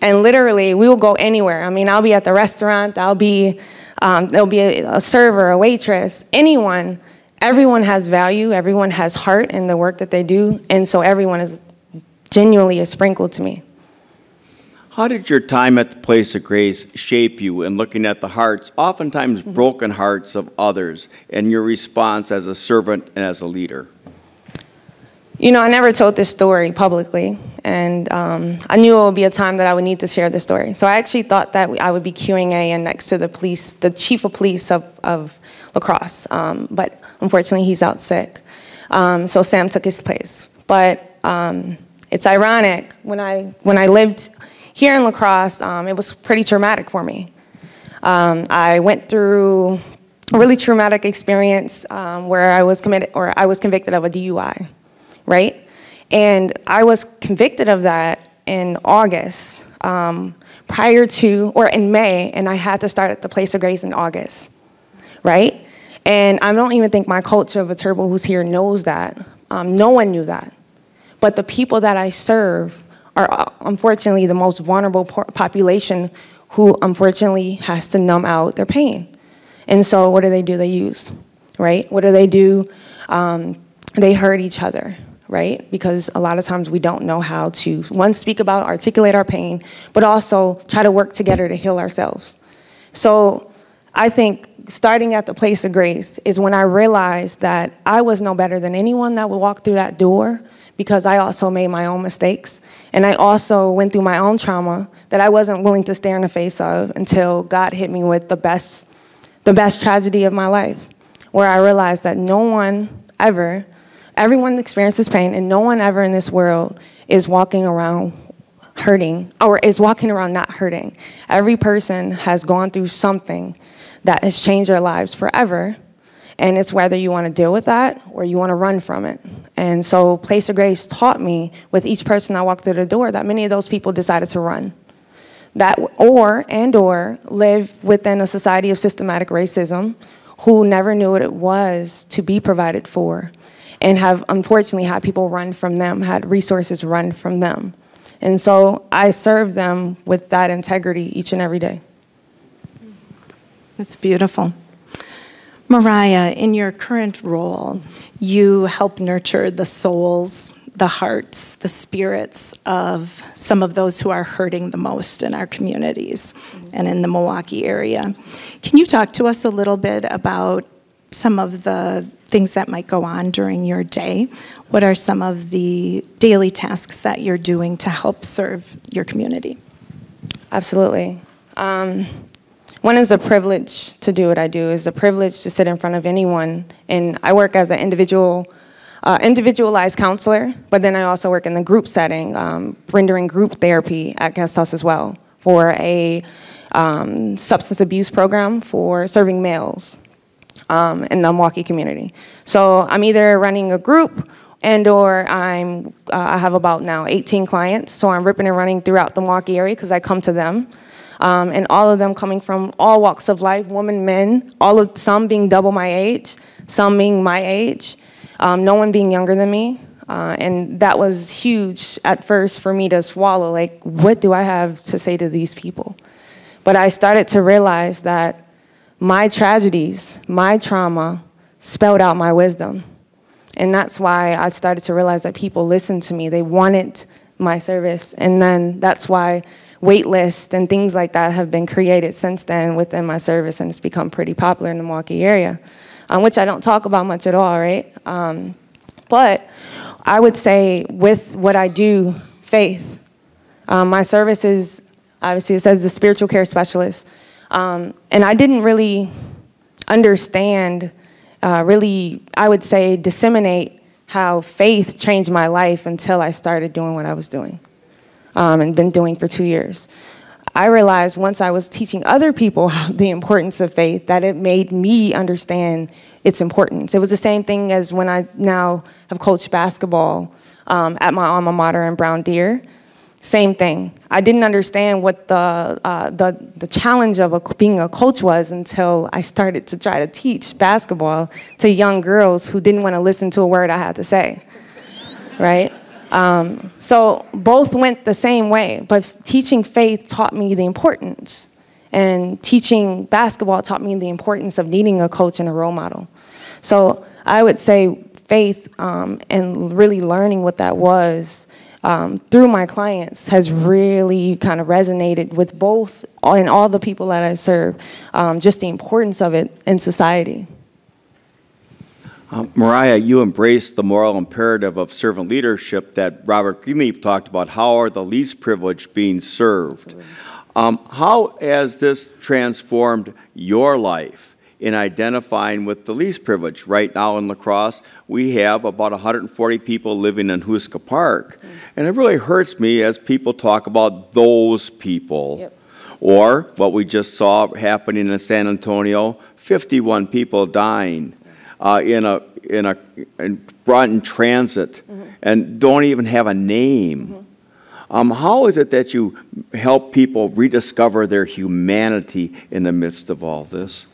Speaker 4: And literally, we will go anywhere. I mean, I'll be at the restaurant, I'll be, um, there'll be a, a server, a waitress, anyone. Everyone has value, everyone has heart in the work that they do. And so everyone is genuinely a sprinkle to me.
Speaker 1: How did your time at the place of grace shape you in looking at the hearts, oftentimes
Speaker 4: Mm-hmm.
Speaker 1: broken hearts of others, and your response as a servant and as a leader?
Speaker 4: You know, I never told this story publicly, and um, I knew it would be a time that I would need to share this story. So I actually thought that I would be queuing A and next to the police, the chief of police of, of La Crosse, um, but unfortunately he's out sick. Um, so Sam took his place. But um, it's ironic, when I, when I lived here in La Crosse, um, it was pretty traumatic for me. Um, I went through a really traumatic experience um, where I was committed or I was convicted of a DUI, right? And I was convicted of that in August, um, prior to or in May, and I had to start at the place of grace in August, right? And I don't even think my culture of Viterbo who's here knows that. Um, no one knew that. But the people that I serve are uh, unfortunately the most vulnerable po- population who unfortunately has to numb out their pain. And so what do they do? They use, right? What do they do? Um, they hurt each other, right? Because a lot of times we don't know how to, one, speak about, articulate our pain, but also try to work together to heal ourselves. So I think starting at the place of grace is when I realized that I was no better than anyone that would walk through that door because I also made my own mistakes. And I also went through my own trauma that I wasn't willing to stare in the face of until God hit me with the best, the best tragedy of my life, where I realized that no one ever, everyone experiences pain, and no one ever in this world is walking around hurting or is walking around not hurting. Every person has gone through something that has changed their lives forever. And it's whether you want to deal with that or you want to run from it. And so Place of Grace taught me with each person I walked through the door that many of those people decided to run. That or and or live within a society of systematic racism who never knew what it was to be provided for and have unfortunately had people run from them, had resources run from them. And so I serve them with that integrity each and every day.
Speaker 5: That's beautiful. Mariah, in your current role, you help nurture the souls, the hearts, the spirits of some of those who are hurting the most in our communities and in the Milwaukee area. Can you talk to us a little bit about some of the things that might go on during your day? What are some of the daily tasks that you're doing to help serve your community?
Speaker 4: Absolutely. Um, one is a privilege to do what I do. Is a privilege to sit in front of anyone, and I work as an individual, uh, individualized counselor. But then I also work in the group setting, um, rendering group therapy at Guest House as well for a um, substance abuse program for serving males um, in the Milwaukee community. So I'm either running a group and or I'm, uh, I have about now 18 clients, so I'm ripping and running throughout the Milwaukee area because I come to them. Um, and all of them coming from all walks of life, women, men, all of some being double my age, some being my age, um, no one being younger than me. Uh, and that was huge at first for me to swallow. Like, what do I have to say to these people? But I started to realize that my tragedies, my trauma, spelled out my wisdom. And that's why I started to realize that people listened to me. They wanted my service. And then that's why wait lists and things like that have been created since then within my service, and it's become pretty popular in the Milwaukee area, um, which I don't talk about much at all, right? Um, but I would say with what I do, faith, um, my service is, obviously it says the spiritual care specialist. Um, and I didn't really understand, uh, really, I would say, disseminate how faith changed my life until I started doing what I was doing um, and been doing for two years. I realized once I was teaching other people the importance of faith that it made me understand its importance. It was the same thing as when I now have coached basketball um, at my alma mater in Brown Deer. Same thing. I didn't understand what the, uh, the, the challenge of a, being a coach was until I started to try to teach basketball to young girls who didn't want to listen to a word I had to say, right? Um, so both went the same way, but teaching faith taught me the importance. And teaching basketball taught me the importance of needing a coach and a role model. So I would say faith um, and really learning what that was um, through my clients has really kind of resonated with both and all the people that I serve, um, just the importance of it in society.
Speaker 1: Uh, Mariah, you embraced the moral imperative of servant leadership that Robert Greenleaf talked about. How are the least privileged being served? Um, how has this transformed your life in identifying with the least privileged? Right now in La Crosse, we have about 140 people living in Houska Park. Mm. And it really hurts me as people talk about those people. Yep. Or what we just saw happening in San Antonio 51 people dying uh, in a in a in, brought in transit mm-hmm. and don't even have a name. Mm-hmm. Um, how is it that you help people rediscover their humanity in the midst of all this?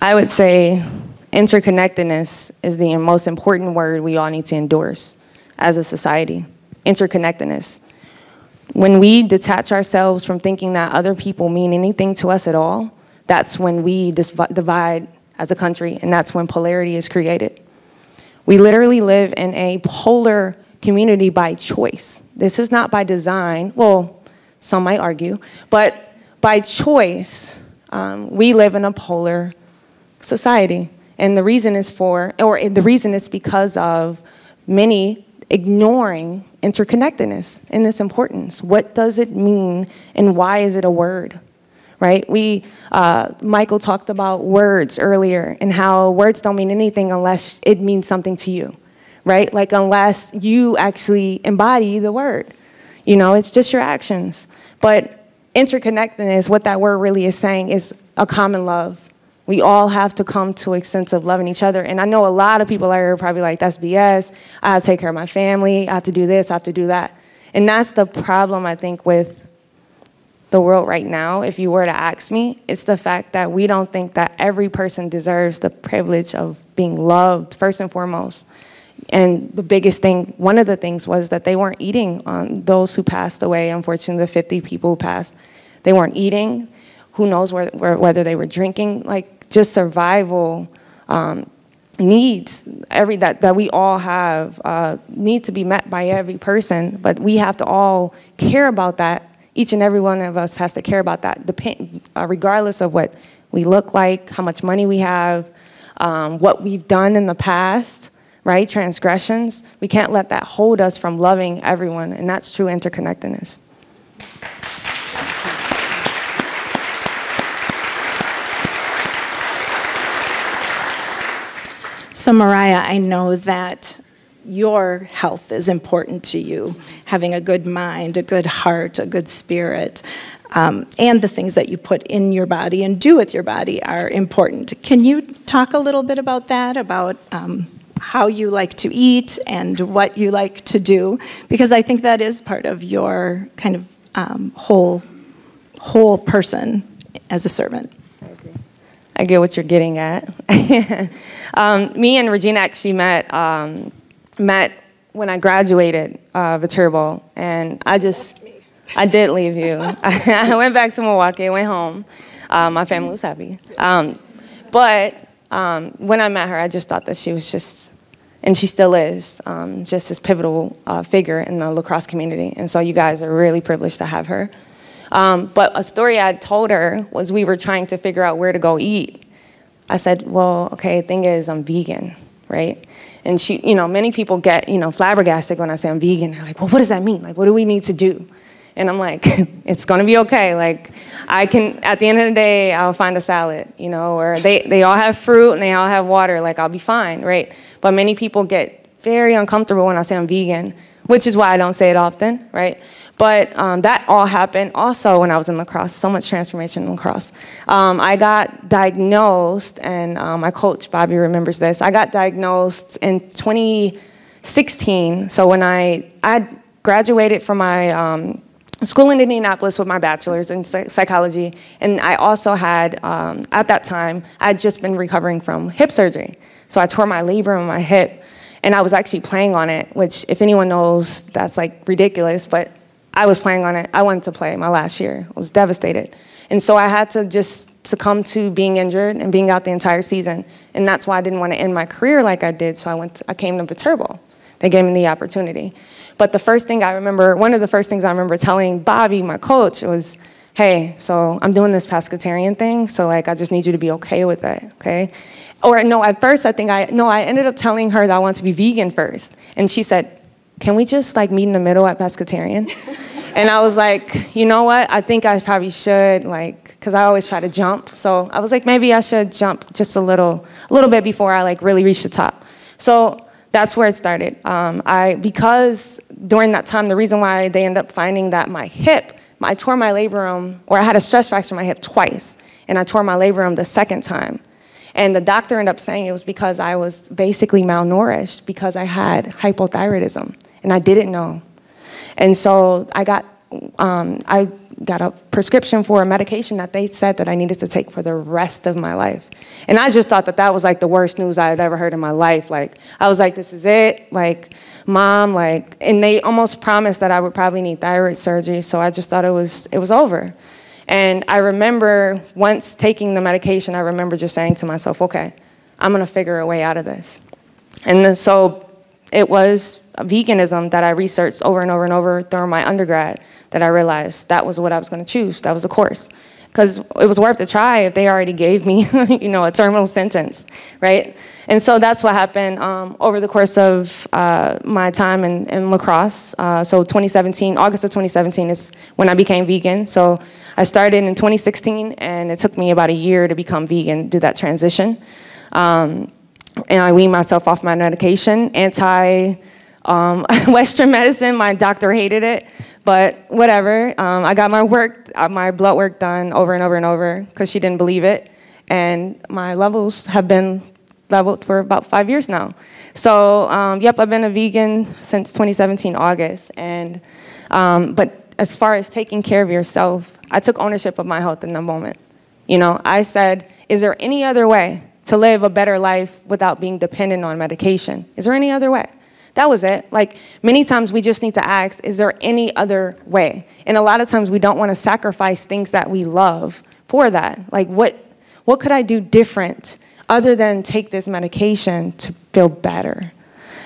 Speaker 4: I would say interconnectedness is the most important word we all need to endorse as a society. Interconnectedness. When we detach ourselves from thinking that other people mean anything to us at all, that's when we divide as a country, and that's when polarity is created. We literally live in a polar community by choice. This is not by design. Well, some might argue, but by choice, um, we live in a polar society. And the reason is for, or the reason is because of many ignoring interconnectedness and its importance. What does it mean and why is it a word? Right? We, uh, Michael talked about words earlier and how words don't mean anything unless it means something to you, right? Like unless you actually embody the word. You know, it's just your actions. But interconnectedness, what that word really is saying is a common love. We all have to come to a sense of loving each other. And I know a lot of people are probably like, that's BS. I have to take care of my family. I have to do this. I have to do that. And that's the problem, I think, with the world right now, if you were to ask me, it's the fact that we don't think that every person deserves the privilege of being loved, first and foremost. And the biggest thing, one of the things was that they weren't eating on those who passed away, unfortunately, the 50 people who passed. They weren't eating. Who knows where, where, whether they were drinking? Like, just survival um, needs every that, that we all have uh, need to be met by every person but we have to all care about that each and every one of us has to care about that, uh, regardless of what we look like, how much money we have, um, what we've done in the past, right? Transgressions. We can't let that hold us from loving everyone, and that's true interconnectedness.
Speaker 5: So, Mariah, I know that your health is important to you, having a good mind, a good heart, a good spirit. Um, and the things that you put in your body and do with your body are important. Can you talk a little bit about that, about um, how you like to eat and what you like to do? Because I think that is part of your kind of um, whole, whole person as a servant.
Speaker 4: I. Get what you're getting at. Um, me and Regina actually met um, met when I graduated uh, Viterbo, and I just, I did leave you. I went back to Milwaukee, went home. Uh, my family was happy. Um, but um, when I met her, I just thought that she was just, and she still is, um, just this pivotal uh, figure in the La Crosse community. And so you guys are really privileged to have her. Um, but a story I told her was we were trying to figure out where to go eat. I said, well, okay, thing is, I'm vegan, right? And she, you know, many people get, you know, flabbergasted when I say I'm vegan. They're like, well, what does that mean? Like, what do we need to do? And I'm like, it's gonna be okay. Like, I can, at the end of the day, I'll find a salad, you know, or they, they all have fruit and they all have water, like, I'll be fine, right? But many people get very uncomfortable when I say I'm vegan, which is why I don't say it often, right? But um, that all happened also when I was in La Crosse, so much transformation in La Crosse. Um, I got diagnosed, and um, my coach, Bobby, remembers this. I got diagnosed in 2016. So when I, I graduated from my um, school in Indianapolis with my bachelor's in psychology, and I also had, um, at that time, I had just been recovering from hip surgery. So I tore my labrum in my hip, and I was actually playing on it, which, if anyone knows, that's like ridiculous, but I was playing on it. I wanted to play my last year. I was devastated. And so I had to just succumb to being injured and being out the entire season. And that's why I didn't want to end my career like I did, so I, went to, I came to Viterbo. They gave me the opportunity. But the first thing I remember, one of the first things I remember telling Bobby, my coach, was, hey, so I'm doing this pescatarian thing, so like I just need you to be okay with it, okay? Or no, at first I think I, no, I ended up telling her that I want to be vegan first. And she said, can we just like meet in the middle at pescatarian? and I was like, you know what? I think I probably should like, because I always try to jump. So I was like, maybe I should jump just a little, a little bit before I like really reach the top. So that's where it started. Um, I because during that time, the reason why they end up finding that my hip, I tore my labrum, or I had a stress fracture in my hip twice, and I tore my labrum the second time. And the doctor ended up saying it was because I was basically malnourished because I had hypothyroidism, and I didn't know. And so I got, um, I got a prescription for a medication that they said that I needed to take for the rest of my life. And I just thought that that was like the worst news I had ever heard in my life. Like, I was like, this is it. Like, mom, like, and they almost promised that I would probably need thyroid surgery. So I just thought it was, it was over. And I remember once taking the medication, I remember just saying to myself, okay, I'm gonna figure a way out of this. And then, so it was veganism that I researched over and over and over through my undergrad that I realized that was what I was gonna choose. That was a course. Because it was worth a try if they already gave me, you know, a terminal sentence, right? And so that's what happened um, over the course of uh, my time in, in La Crosse. Uh, so 2017, August of 2017 is when I became vegan. So I started in 2016, and it took me about a year to become vegan, do that transition. Um, and I weaned myself off my medication, anti um, Western medicine. My doctor hated it, but whatever. Um, I got my work, uh, my blood work done over and over and over because she didn't believe it, and my levels have been leveled for about five years now. So, um, yep, I've been a vegan since 2017 August. And um, but as far as taking care of yourself, I took ownership of my health in the moment. You know, I said, is there any other way to live a better life without being dependent on medication? Is there any other way? That was it. Like many times we just need to ask, is there any other way? And a lot of times we don't want to sacrifice things that we love for that. Like what what could I do different other than take this medication to feel better.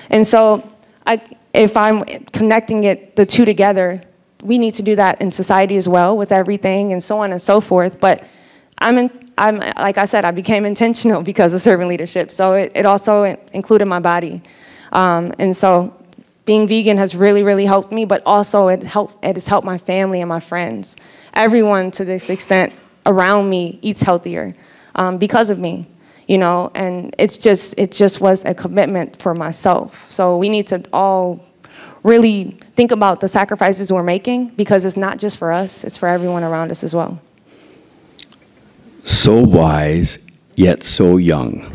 Speaker 4: And so I, if I'm connecting it, the two together, we need to do that in society as well with everything and so on and so forth. But I'm, in, I'm like I said, I became intentional because of servant leadership. So it, it also included my body. Um, and so being vegan has really, really helped me, but also it, helped, it has helped my family and my friends. Everyone to this extent around me eats healthier um, because of me you know, and it's just, it just was a commitment for myself. So we need to all really think about the sacrifices we're making because it's not just for us, it's for everyone around us as well.
Speaker 1: So wise, yet so young.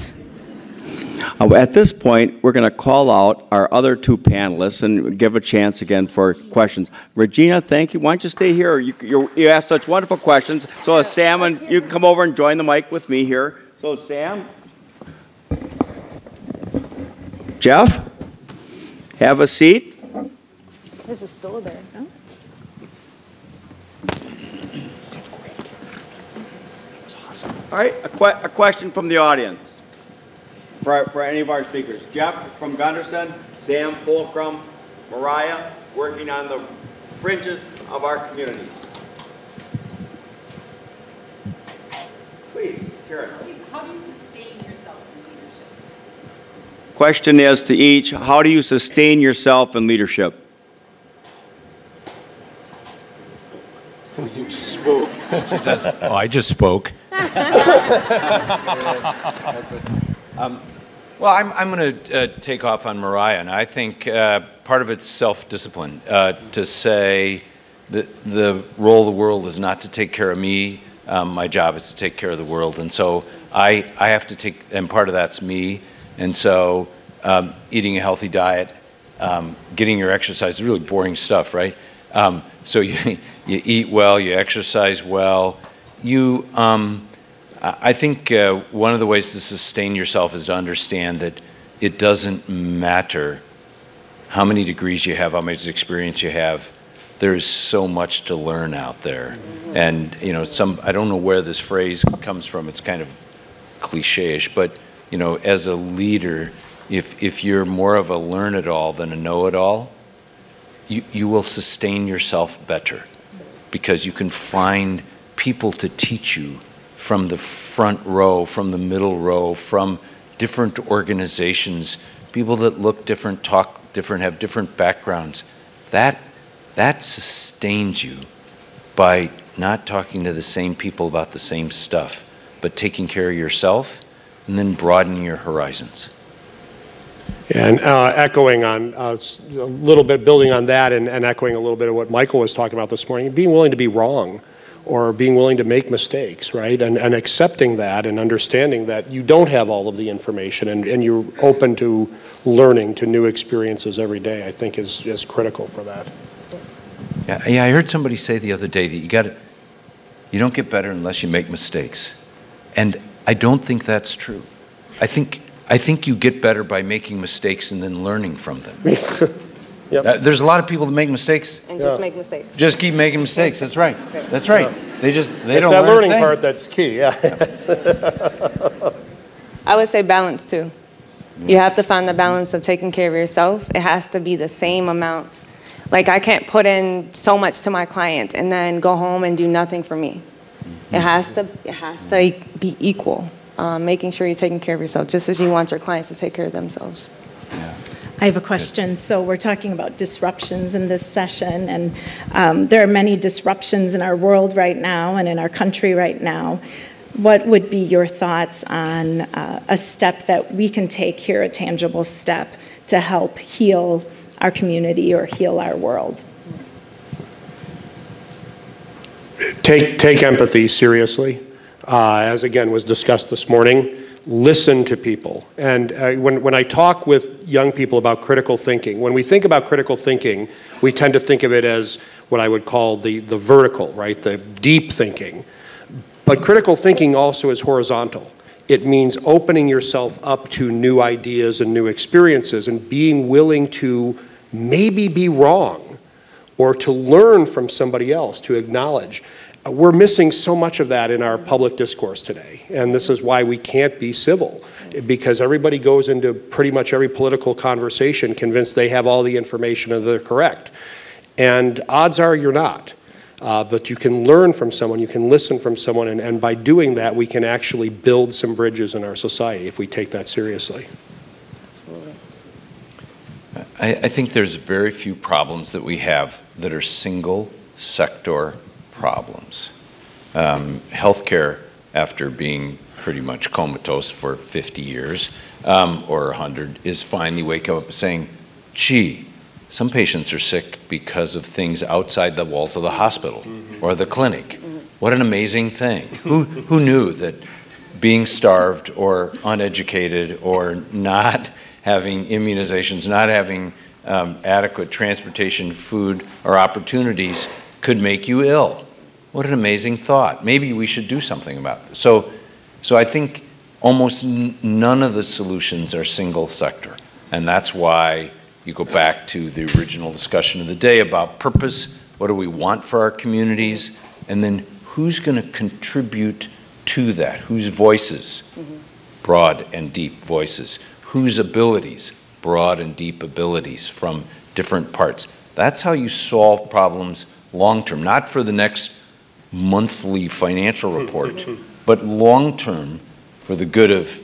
Speaker 1: Uh, at this point, we're going to call out our other two panelists and give a chance again for questions. Regina, thank you. Why don't you stay here? You, you asked such wonderful questions. So, Sam, and you can come over and join the mic with me here. So Sam, Jeff, have a seat.
Speaker 4: There's a stool there.
Speaker 1: All right, a, que- a question from the audience for, for any of our speakers. Jeff from Gundersen, Sam Fulcrum, Mariah, working on the fringes of our communities. Please, hear it.
Speaker 6: How do you sustain yourself in leadership?
Speaker 1: Question is to each, how do you sustain yourself in leadership? You just spoke.
Speaker 2: She says, "Oh, I just spoke." Um, well, I'm, I'm going to uh, take off on Mariah, and I think uh, part of it's self-discipline uh, to say that the role of the world is not to take care of me. Um, my job is to take care of the world, and so I, I have to take, and part of that's me, and so um, eating a healthy diet, um, getting your exercise, is really boring stuff, right? Um, so you, you eat well, you exercise well, you, um, I think uh, one of the ways to sustain yourself is to understand that it doesn't matter how many degrees you have, how much experience you have. There's so much to learn out there. And, you know, some, I don't know where this phrase comes from. It's kind of cliche-ish, but, you know, as a leader, if, if you're more of a learn-it-all than a know-it-all, you, you will sustain yourself better because you can find people to teach you from the front row, from the middle row, from different organizations, people that look different, talk different, have different backgrounds. That, that sustains you by not talking to the same people about the same stuff, but taking care of yourself and then broadening your horizons.
Speaker 3: And uh, echoing on, uh, a little bit, building on that and and echoing a little bit of what Michael was talking about this morning, being willing to be wrong or being willing to make mistakes, right? And, and accepting that and understanding that you don't have all of the information and, and you're open to learning to new experiences every day, I think is, is critical for that.
Speaker 2: Yeah, yeah, I heard somebody say the other day that you got you don't get better unless you make mistakes. And I don't think that's true. I think, I think you get better by making mistakes and then learning from them.
Speaker 3: Yep.
Speaker 2: Uh, There's a lot of people that make mistakes,
Speaker 4: And just
Speaker 3: Yeah.
Speaker 4: make mistakes.
Speaker 2: just keep making mistakes. That's right. That's right. They just, they
Speaker 3: It's
Speaker 2: don't
Speaker 3: that
Speaker 2: learn a
Speaker 3: learning part that's key, yeah.
Speaker 4: I would say balance too. You have to find the balance of taking care of yourself. It has to be the same amount. Like I can't put in so much to my client and then go home and do nothing for me. It has to it has to be equal. Um, making sure you're taking care of yourself, just as you want your clients to take care of themselves.
Speaker 5: I have a question. So we're talking about disruptions in this session, and um, there are many disruptions in our world right now and in our country right now. What would be your thoughts on uh, a step that we can take here, a tangible step, to help heal our community or heal our world?
Speaker 3: Take, take empathy seriously. Uh, as again was discussed this morning, listen to people. And uh, when, when I talk with young people about critical thinking, when we think about critical thinking, we tend to think of it as what I would call the, the vertical, right? The deep thinking. But critical thinking also is horizontal. It means opening yourself up to new ideas and new experiences and being willing to maybe be wrong or to learn from somebody else, to acknowledge. We're missing so much of that in our public discourse today, and this is why we can't be civil, because everybody goes into pretty much every political conversation convinced they have all the information and they're correct. And odds are you're not. Uh, but you can learn from someone, you can listen from someone, and, and by doing that, we can actually build some bridges in our society if we take that seriously.
Speaker 2: I, I think there's very few problems that we have that are single sector problems. Um, healthcare, after being pretty much comatose for 50 years um, or 100, is finally wake up saying, gee, some patients are sick because of things outside the walls of the hospital or the clinic. What an amazing thing. who, who knew that being starved or uneducated or not having immunizations, not having um, adequate transportation, food, or opportunities could make you ill. What an amazing thought. Maybe we should do something about this. So, so I think almost none of the solutions are single sector. And that's why You go back to the original discussion of the day about purpose, what do we want for our communities, and then who's going to contribute to that? Whose voices? Mm-hmm. Broad and deep voices. Whose abilities? Broad and deep abilities from different parts. That's how you solve problems long term, not for the next monthly financial report, but long term for the good of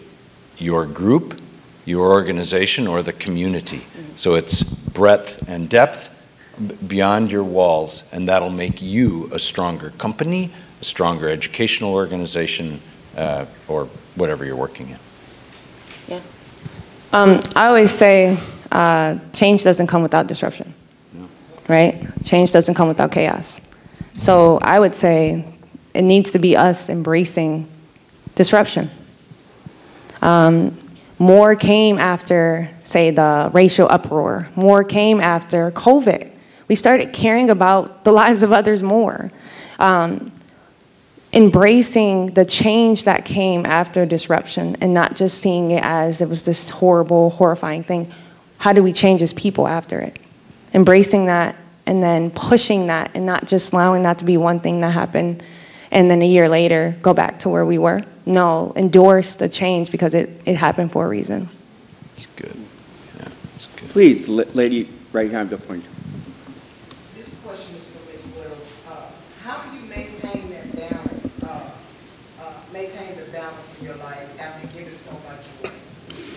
Speaker 2: your group, your organization, or the community. So it's breadth and depth beyond your walls, and that'll make you a stronger company, a stronger educational organization, uh, or whatever you're working in.
Speaker 4: Um, I always say uh, change doesn't come without disruption, right? Change doesn't come without chaos. So I would say it needs to be us embracing disruption. Um, more came after, say, the racial uproar. More came after COVID. We started caring about the lives of others more. Um, embracing the change that came after disruption and not just seeing it as it was this horrible, horrifying thing. How do we change as people after it? Embracing that and then pushing that and not just allowing that to be one thing that happened and then a year later go back to where we were. No, endorse the change because it, it happened for a reason.
Speaker 2: It's good. Yeah, it's good.
Speaker 1: Please, lady, right behind the point.
Speaker 7: This question is for Ms. Weddle. Uh, How do you maintain that balance, uh, uh, maintain the balance in your life after giving so much away?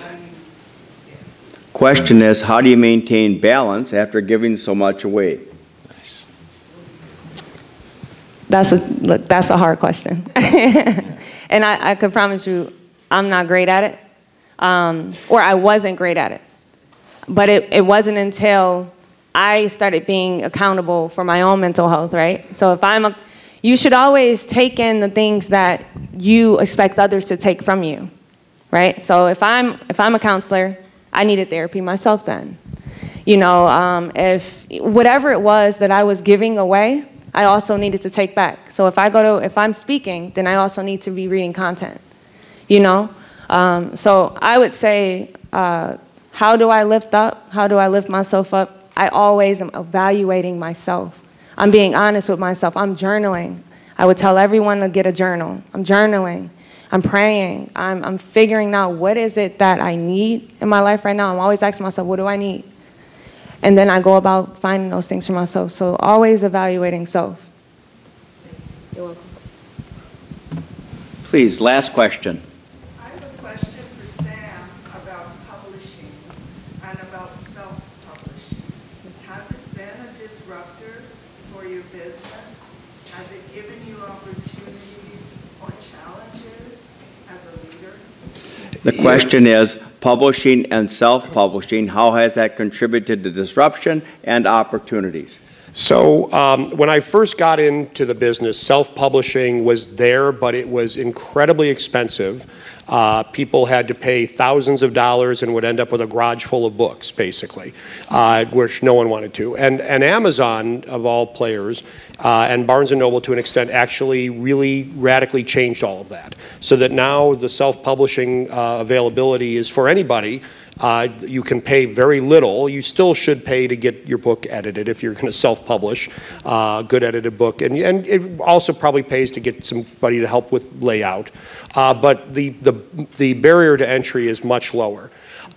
Speaker 7: How do you, yeah.
Speaker 1: Question is, how do you maintain balance after giving so much away?
Speaker 2: Nice.
Speaker 4: That's a, look, that's a hard question. and I, I could promise you, I'm not great at it, um, or I wasn't great at it. But it, it wasn't until I started being accountable for my own mental health, right? So if I'm a, you should always take in the things that you expect others to take from you, right? So if I'm, if I'm a counselor, I needed therapy myself then. You know, um, if whatever it was that I was giving away, I also needed to take back. So if I go to, if I'm speaking, then I also need to be reading content. You know, um, so I would say, uh, how do I lift up? How do I lift myself up? I always am evaluating myself. I'm being honest with myself. I'm journaling. I would tell everyone to get a journal. I'm journaling. I'm praying. I'm, I'm figuring out what is it that I need in my life right now. I'm always asking myself, what do I need? And then I go about finding those things for myself. So always evaluating self. You're welcome.
Speaker 1: Please, last question.
Speaker 7: I have a question for Sam about publishing and about self-publishing. Has it been a disruptor for your business? Has it given you opportunities or challenges as a leader?
Speaker 1: The question is, publishing and self-publishing, how has that contributed to disruption and opportunities?
Speaker 3: So um, when I first got into the business, self-publishing was there, but it was incredibly expensive. Uh, people had to pay thousands of dollars and would end up with a garage full of books, basically, uh, which no one wanted to. And, and Amazon, of all players, uh, and Barnes & Noble to an extent actually really radically changed all of that. So that now the self-publishing uh, availability is for anybody. Uh, you can pay very little. You still should pay to get your book edited if you're going to self-publish uh, a good edited book, and, and it also probably pays to get somebody to help with layout. Uh, but the, the the barrier to entry is much lower.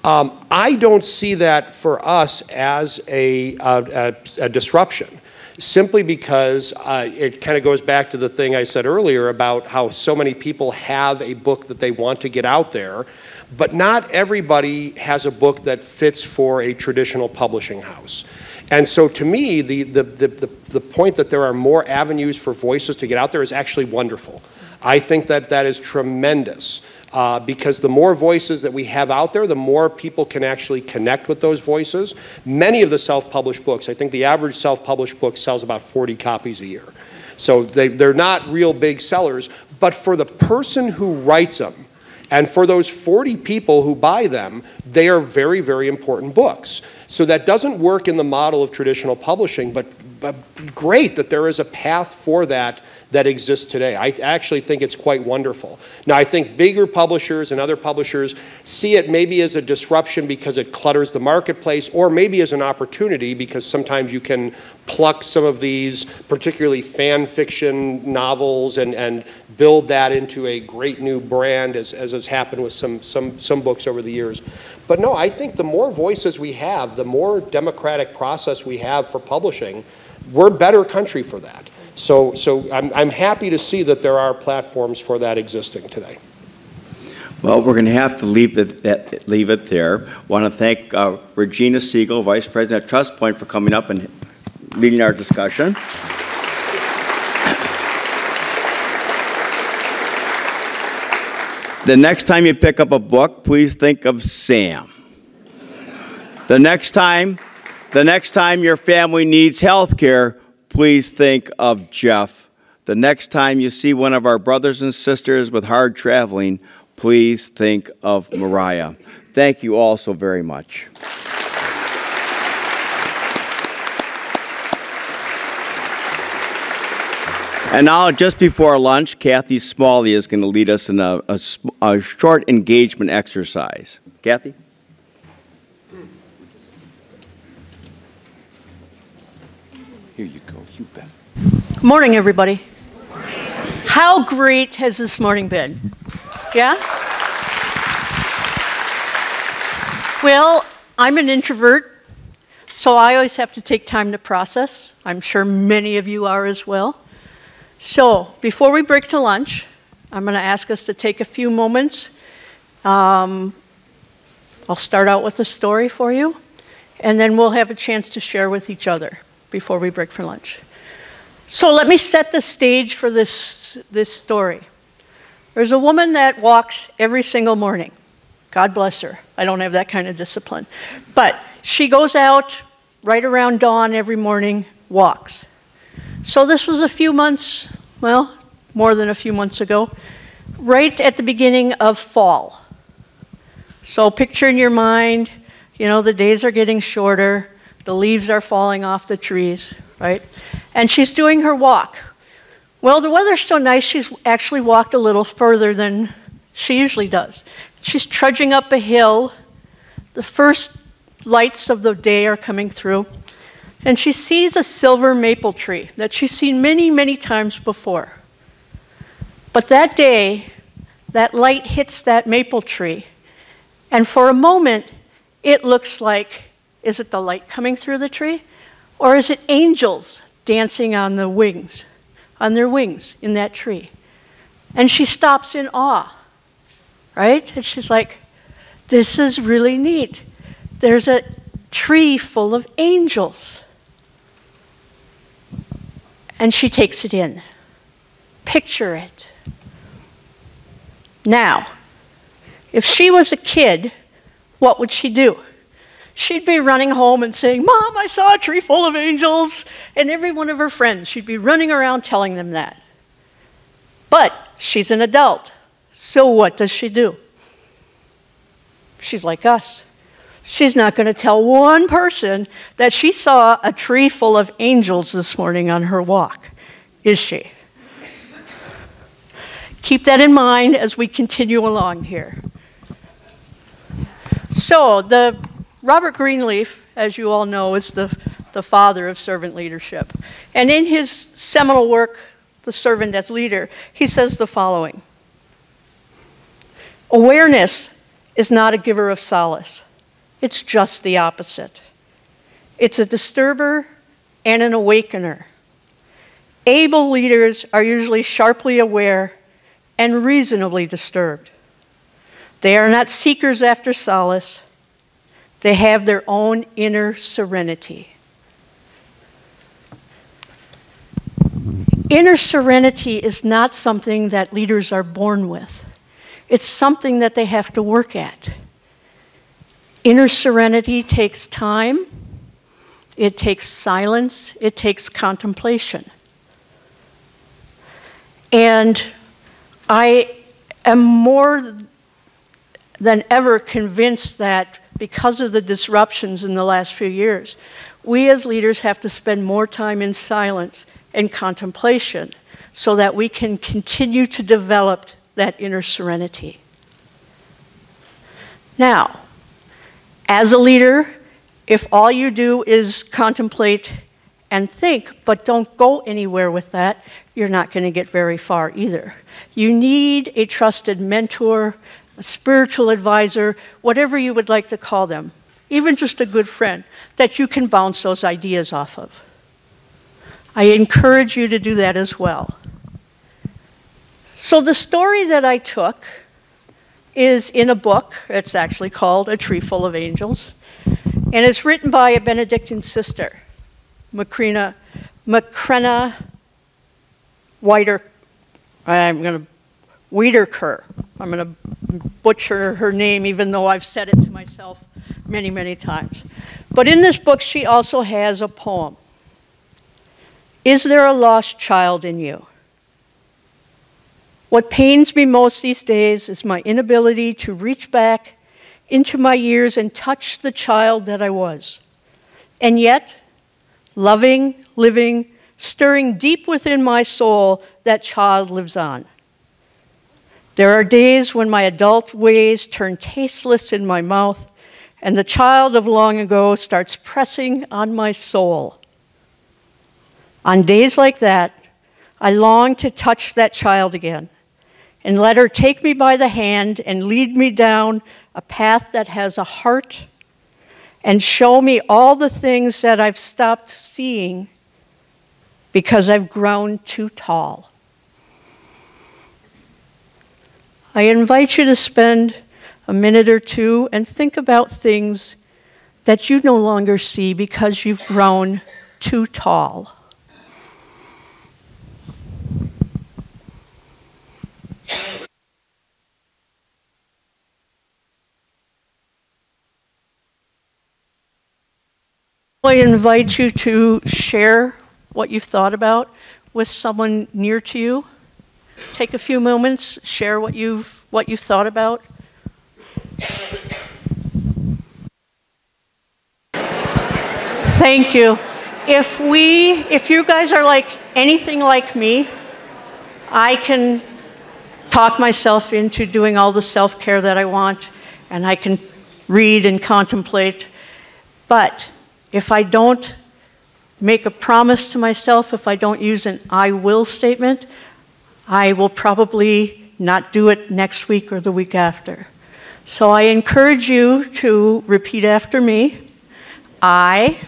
Speaker 3: Um, I don't see that for us as a, a, a, a disruption simply because uh, it kind of goes back to the thing I said earlier about how so many people have a book that they want to get out there, but not everybody has a book that fits for a traditional publishing house. And so to me, the, the, the, the, point that there are more avenues for voices to get out there is actually wonderful. I think that that is tremendous. Uh, because the more voices that we have out there, the more people can actually connect with those voices. Many of the self published books, I think the average self published book sells about 40 copies a year. So they, they're not real big sellers, but for the person who writes them, and for those 40 people who buy them, they are very, very important books. So that doesn't work in the model of traditional publishing, but, but great that there is a path for that that exists today. I actually think it's quite wonderful. Now, I think bigger publishers and other publishers see it maybe as a disruption because it clutters the marketplace, or maybe as an opportunity because sometimes you can pluck some of these, particularly fan fiction novels, and, and build that into a great new brand, as, as has happened with some, some, some books over the years. But no, I think the more voices we have, the more democratic process we have for publishing, we're a better country for that. So, so I'm, I'm happy to see that there are platforms for that existing today.
Speaker 1: Well, we're going to have to leave it, that, leave it there. Want to thank uh, Regina Siegel, Vice President at Trust Point, for coming up and leading our discussion. The next time you pick up a book, please think of Sam. The next time, the next time your family needs health care, please think of Jeff. The next time you see one of our brothers and sisters with hard traveling, please think of Mariah. Thank you all so very much. And now, just before lunch, Kathy Smalley is going to lead us in a, a, a short engagement exercise. Kathy?
Speaker 2: Here you go, you bet.
Speaker 8: Morning, everybody. How great has this morning been? Yeah? Well, I'm an introvert, so I always have to take time to process. I'm sure many of you are as well. So, before we break to lunch, I'm going to ask us to take a few moments. Um, I'll start out with a story for you, and then we'll have a chance to share with each other before we break for lunch. So let me set the stage for this, this story. There's a woman that walks every single morning. God bless her. I don't have that kind of discipline. But she goes out right around dawn every morning, walks. So this was a few months, well, more than a few months ago, right at the beginning of fall. So picture in your mind, you know, the days are getting shorter. The leaves are falling off the trees, right? And she's doing her walk. Well, the weather's so nice, she's actually walked a little further than she usually does. She's trudging up a hill. The first lights of the day are coming through. And she sees a silver maple tree that she's seen many, many times before. But that day, that light hits that maple tree. And for a moment, it looks like is it the light coming through the tree? Or is it angels dancing on the wings, on their wings in that tree? And she stops in awe, right? And she's like, this is really neat. There's a tree full of angels. And she takes it in. Picture it. Now, if she was a kid, what would she do? She'd be running home and saying, Mom, I saw a tree full of angels. And every one of her friends, she'd be running around telling them that. But she's an adult. So what does she do? She's like us. She's not going to tell one person that she saw a tree full of angels this morning on her walk, is she? Keep that in mind as we continue along here. So, the Robert Greenleaf, as you all know, is the, the father of servant leadership. And in his seminal work, The Servant as Leader, he says the following Awareness is not a giver of solace, it's just the opposite. It's a disturber and an awakener. Able leaders are usually sharply aware and reasonably disturbed. They are not seekers after solace, they have their own inner serenity. Inner serenity is not something that leaders are born with. It's something that they have to work at. Inner serenity takes time, it takes silence, it takes contemplation. And I am more than ever convinced that because of the disruptions in the last few years, we as leaders have to spend more time in silence and contemplation so that we can continue to develop that inner serenity. Now, as a leader, if all you do is contemplate and think, but don't go anywhere with that, you're not going to get very far either. You need a trusted mentor, a spiritual advisor, whatever you would like to call them, even just a good friend that you can bounce those ideas off of. I encourage you to do that as well. So, the story that I took is in a book. It's actually called A Tree Full of Angels. And it's written by a Benedictine sister, Macrina, Macrina Whiter, I'm going to, Wiederkehr. I'm going to butcher her name even though I've said it to myself many, many times. But in this book, she also has a poem. Is there a lost child in you? What pains me most these days is my inability to reach back into my years and touch the child that I was. And yet, loving, living, stirring deep within my soul, that child lives on. There are days when my adult ways turn tasteless in my mouth, and the child of long ago starts pressing on my soul. On days like that, I long to touch that child again and let her take me by the hand and lead me down a path that has a heart and show me all the things that I've stopped seeing because I've grown too tall. I invite you to spend a minute or two and think about things that you no longer see because you've grown too tall. I invite you to share what you've thought about with someone near to you. Take a few moments, share what you've what you've thought about. Thank you. If we if you guys are like anything like me, I can talk myself into doing all the self-care that I want and I can read and contemplate. But if I don't make a promise to myself, if I don't use an I will statement, I will probably not do it next week or the week after. So I encourage you to repeat after me. I,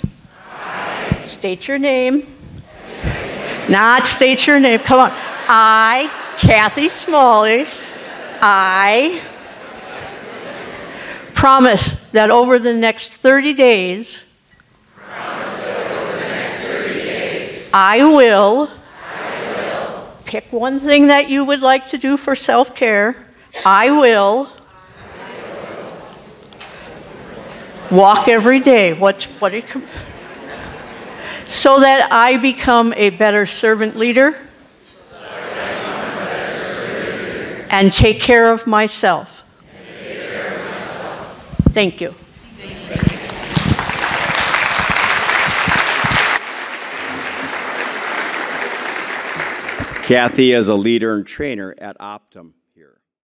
Speaker 8: I. state your name. Not state your name. Come on. I, Kathy Smalley, I promise that over the next 30 days, I will, I will pick one thing that you would like to do for self care. I will, walk every day. What, what it, so that I become a better servant leader and take care of myself. Thank you.
Speaker 1: Kathy is a leader and trainer at Optum.